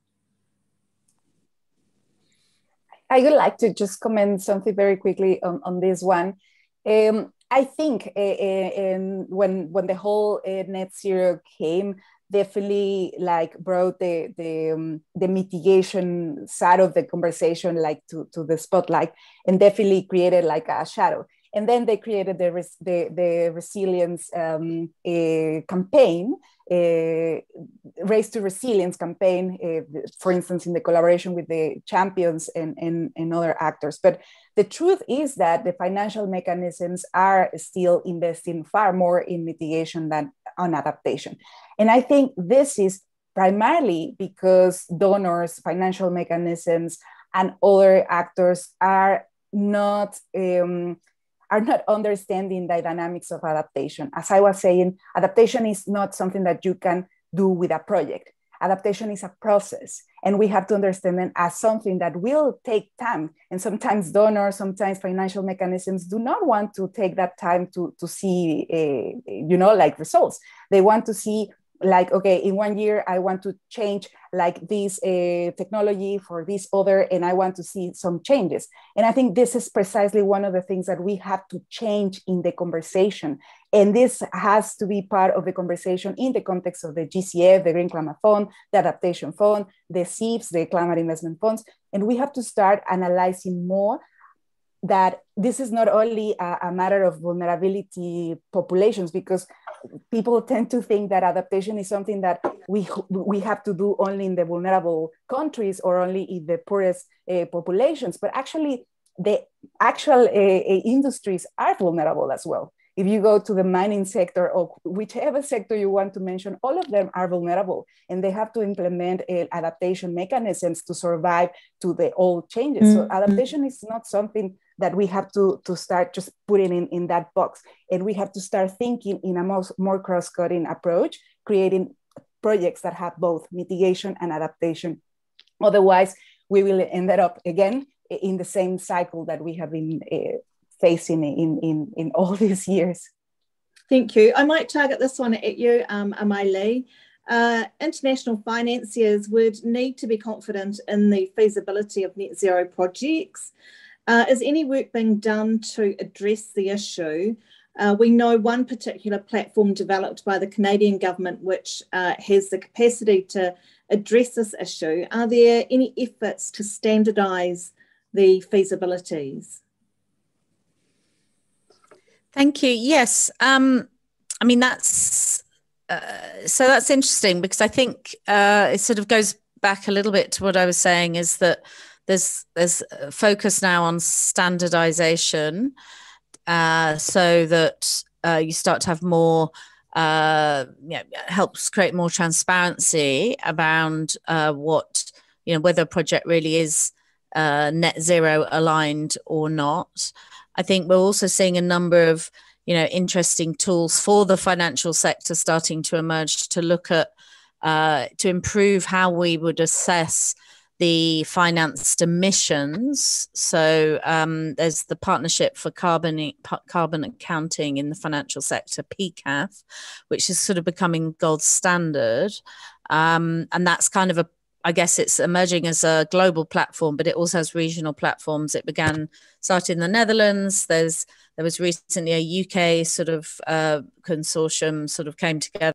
I would like to just comment something very quickly on, on this one. Um, I think uh, in, when when the whole uh, net zero came, definitely like brought the the um, the mitigation side of the conversation like to to the spotlight, and definitely created like a shadow. And then they created the res- the, the resilience um, uh, campaign, race to resilience campaign, for instance, in the collaboration with the champions and, and, and other actors. But the truth is that the financial mechanisms are still investing far more in mitigation than on adaptation. And I think this is primarily because donors, financial mechanisms, and other actors are not um, are not understanding the dynamics of adaptation. As I was saying, adaptation is not something that you can do with a project. Adaptation is a process, and we have to understand it as something that will take time. And sometimes donors, sometimes financial mechanisms do not want to take that time to, to see, uh, you know, like results. They want to see like okay in one year i want to change like this uh, technology for this other and i want to see some changes. And i think this is precisely one of the things that we have to change in the conversation. And this has to be part of the conversation in the context of the gcf the green climate fund the adaptation fund the CIFs the climate investment funds. And we have to start analyzing more that this is not only a, a, matter of vulnerability populations because people tend to think that adaptation is something that we we have to do only in the vulnerable countries or only in the poorest uh, populations but actually the actual uh, industries are vulnerable as well if you go to the mining sector or whichever sector you want to mention all of them are vulnerable and they have to implement uh, adaptation mechanisms to survive to the old changes mm -hmm. so mm-hmm. adaptation is not something that we have to, to start just putting in, in that box. And we have to start thinking in a more, more cross-cutting approach, creating projects that have both mitigation and adaptation. Otherwise, we will end up again in the same cycle that we have been uh, facing in, in, in all *laughs* these years. Thank you. I might target this one at you, um, Amai uh, international financiers would need to be confident in the feasibility of net zero projects. Uh, is any work being done to address the issue? Uh, we know one particular platform developed by the Canadian government which uh, has the capacity to address this issue. Are there any efforts to standardise the feasibilities? Thank you. Yes. Um, I mean, that's uh, so that's interesting because I think uh, it sort of goes back a little bit to what I was saying is that there's there's focus now on standardization uh, so that uh, you start to have more uh, you know, helps create more transparency around uh, what you know whether a project really is net zero aligned or not. I think we're also seeing a number of you know interesting tools for the financial sector starting to emerge to look at uh, to improve how we would assess the financed emissions. So um, there's the Partnership for Carbon Carbon Accounting in the Financial Sector, PCAF, which is sort of becoming gold standard, um, and that's kind of a I guess it's emerging as a global platform, but it also has regional platforms. It began started in the Netherlands. There's there was recently a UK sort of uh, consortium sort of came together.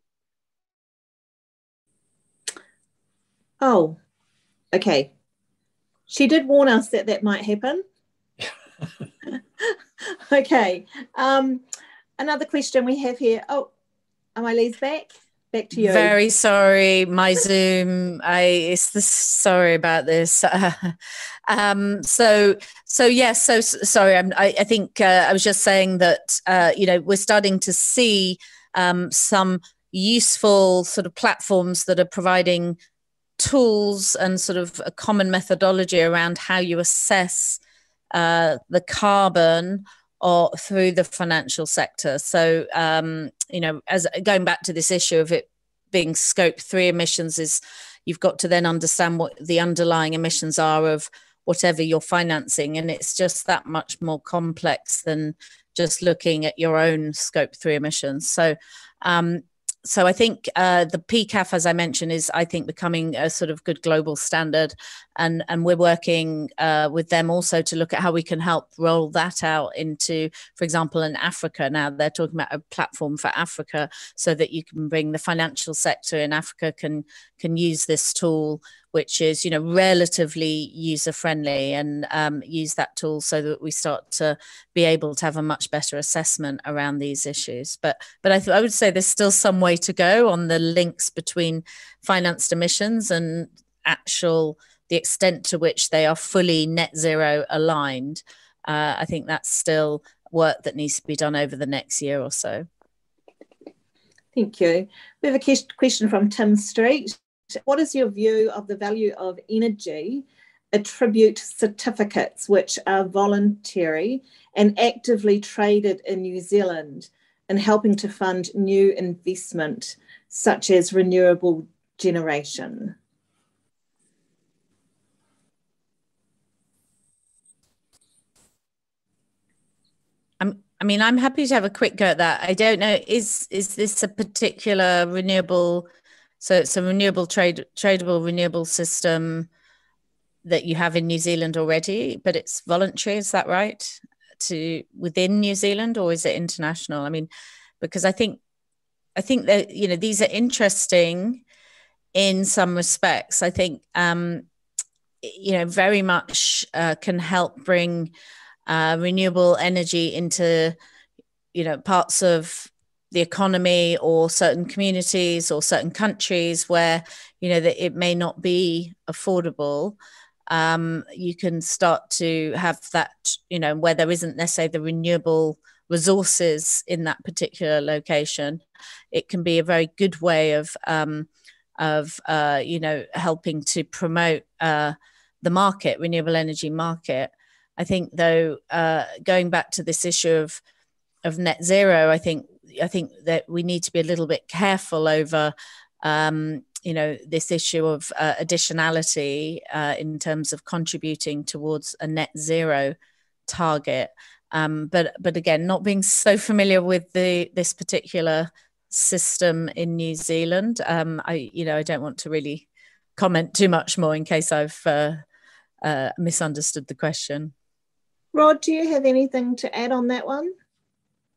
Oh, okay. She did warn us that that might happen. *laughs* okay. Um, another question we have here. Oh, Amal-Lee's back? back to you. Very sorry, my Zoom. I it's the sorry about this. *laughs* um, so so yes. So sorry. I'm, I, I think uh, I was just saying that uh, you know we're starting to see um, some useful sort of platforms that are providing tools and sort of a common methodology around how you assess uh, the carbon or through the financial sector. So, um, you know, as going back to this issue of it being scope three emissions is you've got to then understand what the underlying emissions are of whatever you're financing. And it's just that much more complex than just looking at your own scope three emissions. So, um, so I think uh, the PCAF, as I mentioned, is I think becoming a sort of good global standard, and and we're working uh, with them also to look at how we can help roll that out into, for example, in Africa. Now they're talking about a platform for Africa, so that you can bring the financial sector in Africa can can use this tool which is you know relatively user friendly and um, use that tool so that we start to be able to have a much better assessment around these issues but but I, I would say there's still some way to go on the links between financed emissions and actual the extent to which they are fully net zero aligned uh, I think that's still work that needs to be done over the next year or so. Thank you. We have a question from Tim Street. What is your view of the value of energy attribute certificates, which are voluntary and actively traded in New Zealand, in helping to fund new investment, such as renewable generation? I mean, I'm happy to have a quick go at that. I don't know is is this a particular renewable so it's a renewable trade tradable renewable system that you have in New Zealand already, but it's voluntary. Is that right? To within New Zealand, or is it international? I mean, because I think I think that you know these are interesting in some respects. I think um, you know very much uh, can help bring uh, renewable energy into you know parts of the economy or certain communities or certain countries where you know that it may not be affordable. Um, you can start to have that you know where there isn't necessarily the renewable resources in that particular location. It can be a very good way of um, of uh, you know helping to promote uh, the market renewable energy market i think though uh, going back to this issue of of net zero i think I think that we need to be a little bit careful over um, you know this issue of uh, additionality uh, in terms of contributing towards a net zero target. Um, but but again, not being *laughs* so familiar with the this particular system in New Zealand, um, I you know I don't want to really comment too much more in case I've uh, uh, misunderstood the question. Rod, do you have anything to add on that one?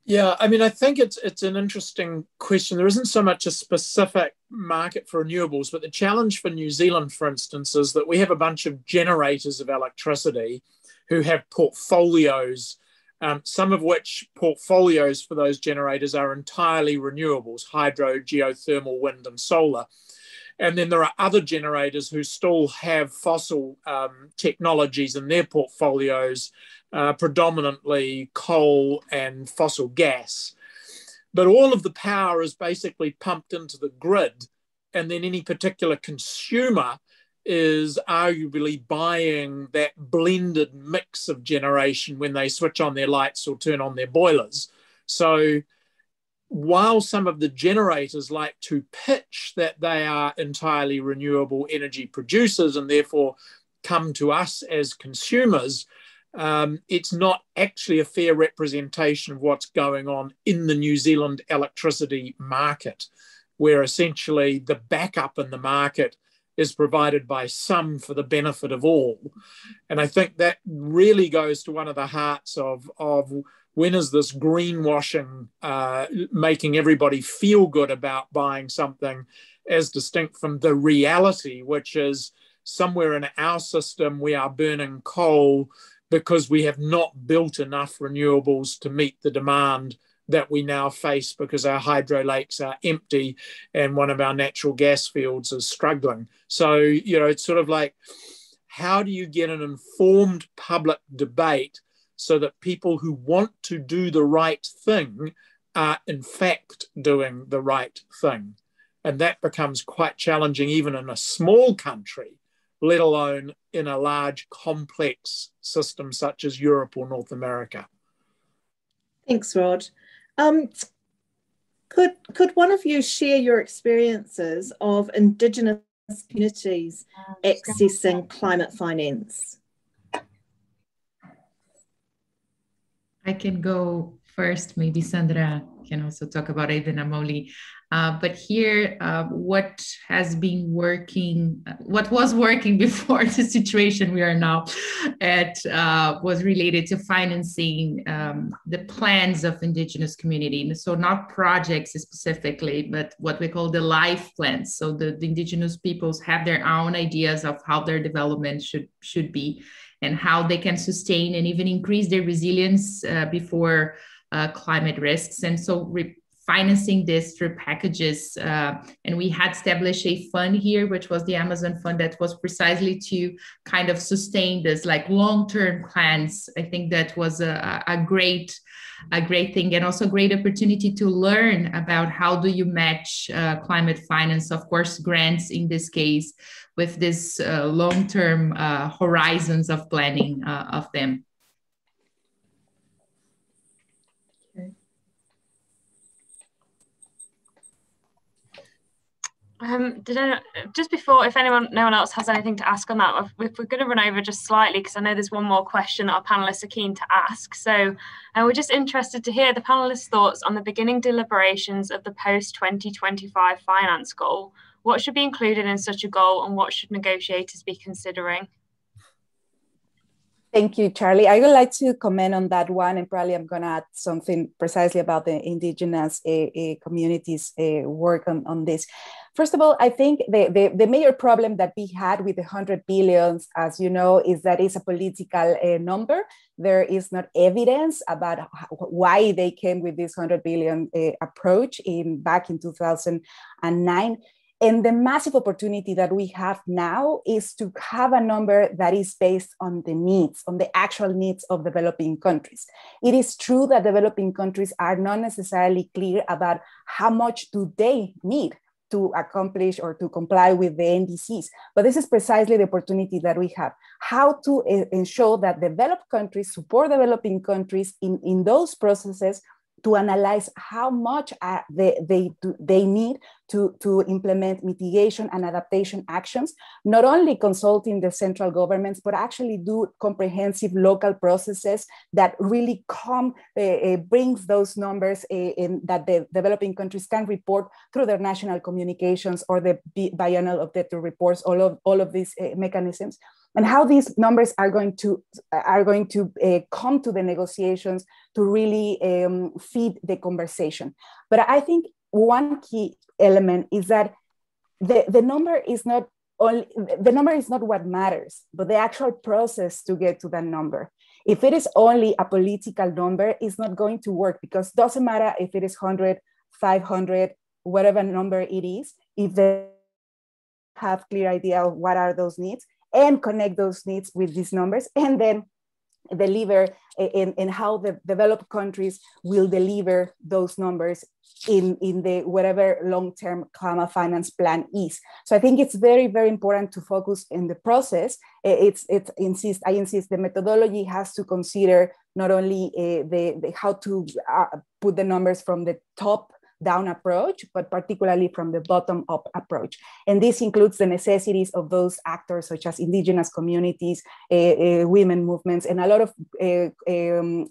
Yeah, I mean, I think it's it's an interesting question. There isn't so much a specific market for renewables, but the challenge for New Zealand, for instance, is that we have a bunch of generators of electricity who have portfolios, um, some of which portfolios for those generators are entirely renewables hydro, geothermal, wind, and solar. And then there are other generators who still have fossil um, technologies in their portfolios uh, predominantly coal and fossil gas. But all of the power is basically pumped into the grid, and then any particular consumer is arguably buying that blended mix of generation when they switch on their lights or turn on their boilers. So while some of the generators like to pitch that they are entirely renewable energy producers and therefore come to us as consumers, um, it's not actually a fair representation of what's going on in the New Zealand electricity market, where essentially the backup in the market is provided by some for the benefit of all. And I think that really goes to one of the hearts of, of when is this greenwashing uh, making everybody feel good about buying something as distinct from the reality, which is somewhere in our system we are burning coal because we have not built enough renewables to meet the demand that we now face because our hydro lakes are empty and one of our natural gas fields is struggling. So, you know, it's sort of like how do you get an informed public debate so that people who want to do the right thing are in fact doing the right thing? And that becomes quite challenging even in a small country let alone in a large complex system such as Europe or North America. Thanks, Rod. Um, could, could one of you share your experiences of Indigenous communities accessing climate finance? I can go first. Maybe Sandra can also talk about it, and. Uh, but here, uh, what has been working, what was working *laughs* before the situation we are now at, uh, was related to financing um, the plans of Indigenous community. So not projects specifically, but what we call the life plans. So the, the Indigenous peoples have their own ideas of how their development should should be, and how they can sustain and even increase their resilience uh, before uh, climate risks. And so re- financing this through packages. Uh, and we had established a fund here, which was the Amazon Fund, that was precisely to kind of sustain this like long-term plans. I think that was a, a great a great thing and also a great opportunity to learn about how do you match uh, climate finance of course grants in this case with this uh, long-term uh, horizons of planning uh, of them Um, did I, just before, if anyone, no one else has anything to ask on that, if we're going to run over just slightly because I know there's one more question that our panelists are keen to ask. So uh, we're just interested to hear the panelists' thoughts on the beginning deliberations of the post 2025 finance goal. What should be included in such a goal, and what should negotiators be considering? Thank you, Charlie. I would like to comment on that one, and probably I'm going to add something precisely about the indigenous uh, uh, communities uh, work on, on this. First of all, I think the, the, the, major problem that we had with the 100 billions, as you know, is that it's a political uh, number. There is not evidence about why they came with this 100 billion uh, approach in back in 2009. And the massive opportunity that we have now is to have a number that is based on the needs, on the actual needs of developing countries. It is true that developing countries are not necessarily clear about how much do they need to accomplish or to comply with the NDCs. But this is precisely the opportunity that we have. How to eh, ensure that developed countries support developing countries in, in those processes to analyze how much uh, they, they, they need to, to implement mitigation and adaptation actions, not only consulting the central governments, but actually do comprehensive local processes that really come, uh, uh, brings those numbers uh, in, that the developing countries can report through their national communications or the biennial objective reports, all of, all of these mechanisms and how these numbers are going to are going to uh, come to the negotiations to really um, feed the conversation. But I think one key element is that the, the number is not only the number is not what matters, but the actual process to get to that number. If it is only a political number, it's not going to work because it doesn't matter if it is 100, 500, whatever number it is, if they have clear idea of what are those needs, and connect those needs with these numbers and then deliver in, in how the developed countries will deliver those numbers in, in the whatever long-term climate finance plan is. So I think it's very, very important to focus in the process. It's, it's insist, I insist the methodology has to consider not only uh, the, the, how to uh, put the numbers from the top down approach, but particularly from the bottom up approach. And this includes the necessities of those actors, such as indigenous communities, uh, uh, women movements, and a lot of uh, um,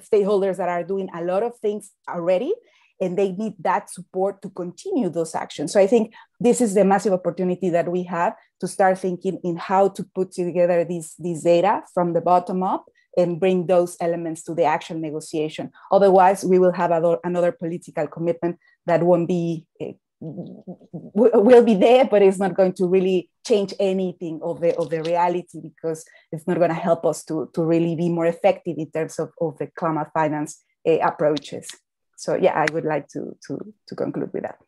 stakeholders that are doing a lot of things already. And they need that support to continue those actions. So I think this is the massive opportunity that we have to start thinking in how to put together these, these data from the bottom up and bring those elements to the actual negotiation. Otherwise, we will have another political commitment that won't be uh, will be there, but it's not going to really change anything of the of the reality because it's not going to help us to to really be more effective in terms of, of the climate finance uh, approaches. So yeah, I would like to to to conclude with that.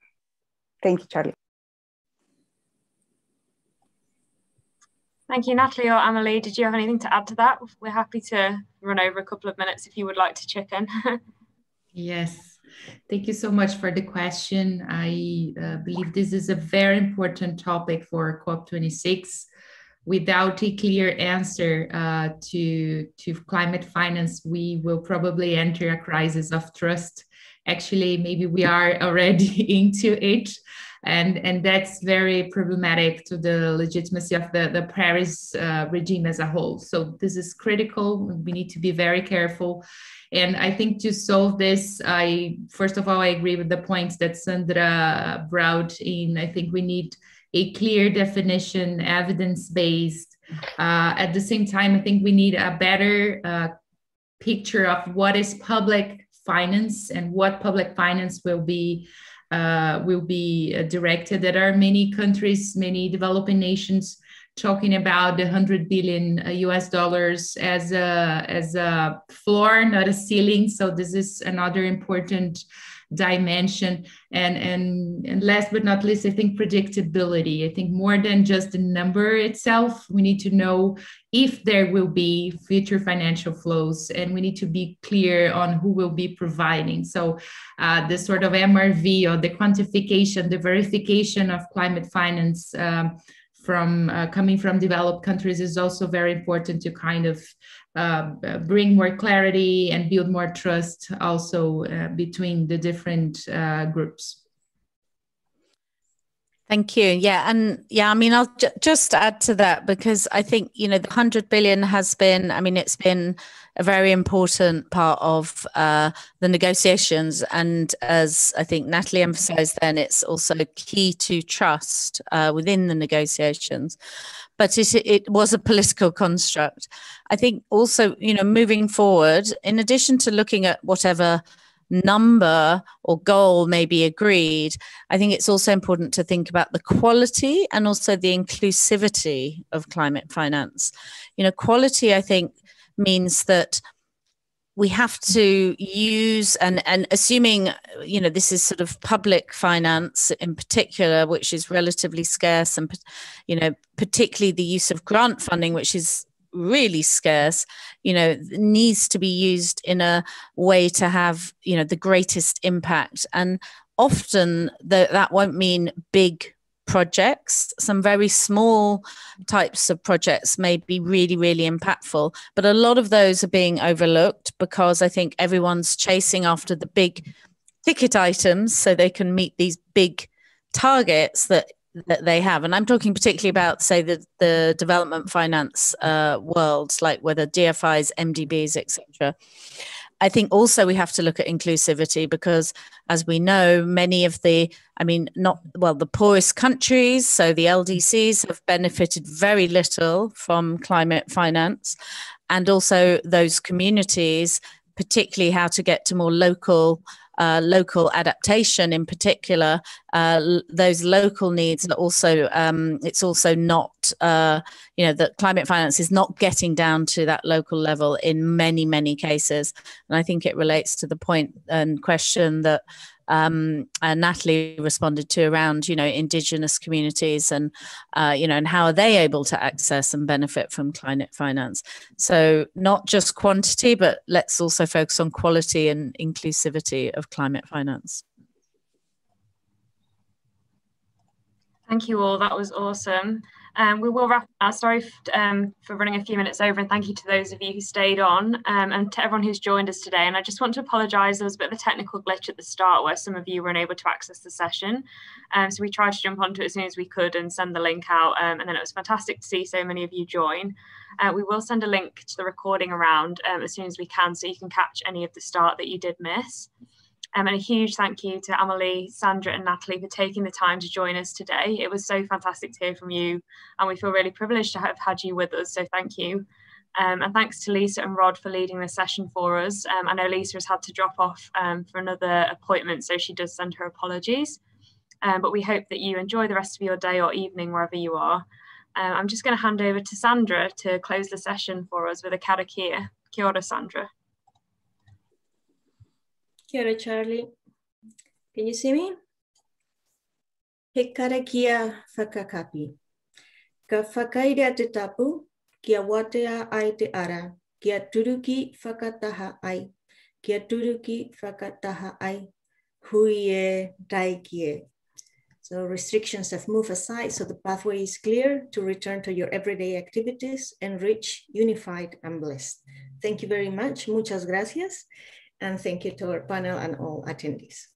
Thank you, Charlie. Thank you, Natalie or Amal-Lee. Did you have anything to add to that? We're happy to run over a couple of minutes if you would like to chip in. *laughs* yes. Thank you so much for the question. I uh, believe this is a very important topic for COP26. Without a clear answer uh, to, to climate finance, we will probably enter a crisis of trust. Actually, maybe we are already *laughs* into it and and that's very problematic to the legitimacy of the the Paris uh, regime as a whole. So this is critical. We need to be very careful. And I think to solve this, I first of all I agree with the points that Sandra brought in. I think we need a clear definition, evidence based. Uh, at the same time, I think we need a better uh, picture of what is public finance and what public finance will be uh, will be uh, directed. There are many countries, many developing nations talking about the 100 billion US uh, dollars as a, as a floor, not a ceiling. So this is another important dimension. And and and last but not least i think predictability. I think more than just the number itself we need to know if there will be future financial flows and we need to be clear on who will be providing. So uh, the sort of mrv or the quantification the verification of climate finance um, from uh, coming from developed countries is also very important to kind of uh, bring more clarity and build more trust also uh, between the different uh, groups. Thank you. Yeah, and yeah, I mean, I'll ju- just add to that because I think you know the hundred billion has been. I mean, it's been a very important part of uh, the negotiations, and as I think Natalie emphasised, then it's also key to trust uh, within the negotiations. But it it was a political construct. I think also, you know, moving forward, in addition to looking at whatever number or goal may be agreed, I think it's also important to think about the quality and also the inclusivity of climate finance. You know, quality, I think, means that we have to use and and assuming you know this is sort of public finance in particular which is relatively scarce and you know particularly the use of grant funding which is really scarce you know needs to be used in a way to have you know the greatest impact and often the, that won't mean big projects. Some very small types of projects may be really, really impactful, but a lot of those are being overlooked because I think everyone's chasing after the big ticket items so they can meet these big targets that that they have and i'm talking particularly about say the the development finance uh, world like whether dfis mdbs etc I think also we have to look at inclusivity because, as we know, many of the, I mean, not well, the poorest countries, so the LDCs have benefited very little from climate finance. And also those communities, particularly how to get to more local uh, local adaptation in particular, uh, those local needs are also, um, it's also not, uh, you know, that climate finance is not getting down to that local level in many, many cases. And I think it relates to the point and question that um, uh, Natalie responded to around, you know, indigenous communities and, uh, you know, and how are they able to access and benefit from climate finance? So not just quantity, but let's also focus on quality and inclusivity of climate finance. Thank you all. That was awesome. Um, we will wrap now. Sorry um, for running a few minutes over, and thank you to those of you who stayed on um, and to everyone who's joined us today. And I just want to apologise. There was a bit of a technical glitch at the start where some of you were unable to access the session. Um, so we tried to jump onto it as soon as we could and send the link out. Um, and then it was fantastic to see so many of you join. Uh, we will send a link to the recording around um, as soon as we can so you can catch any of the start that you did miss. Um, and a huge thank you to Amal-Lee, Sandra, and Natalie for taking the time to join us today. It was so fantastic to hear from you, and we feel really privileged to have had you with us. So thank you. Um, and thanks to Lisa and Rod for leading the session for us. Um, I know Lisa has had to drop off um, for another appointment, so she does send her apologies. Um, but we hope that you enjoy the rest of your day or evening wherever you are. Um, I'm just going to hand over to Sandra to close the session for us with a karakia. Kia ora, Sandra. Kia Charlie. Can you see me? He karakia whakakapi. Ka whakairea te tapu, kia watea ai te ara, kia turuki whakataha ai, kia turuki whakataha ai, hui e. So restrictions have moved aside, so the pathway is clear to return to your everyday activities, enriched, unified, and blessed. Thank you very much. Muchas gracias and thank you to our panel and all attendees.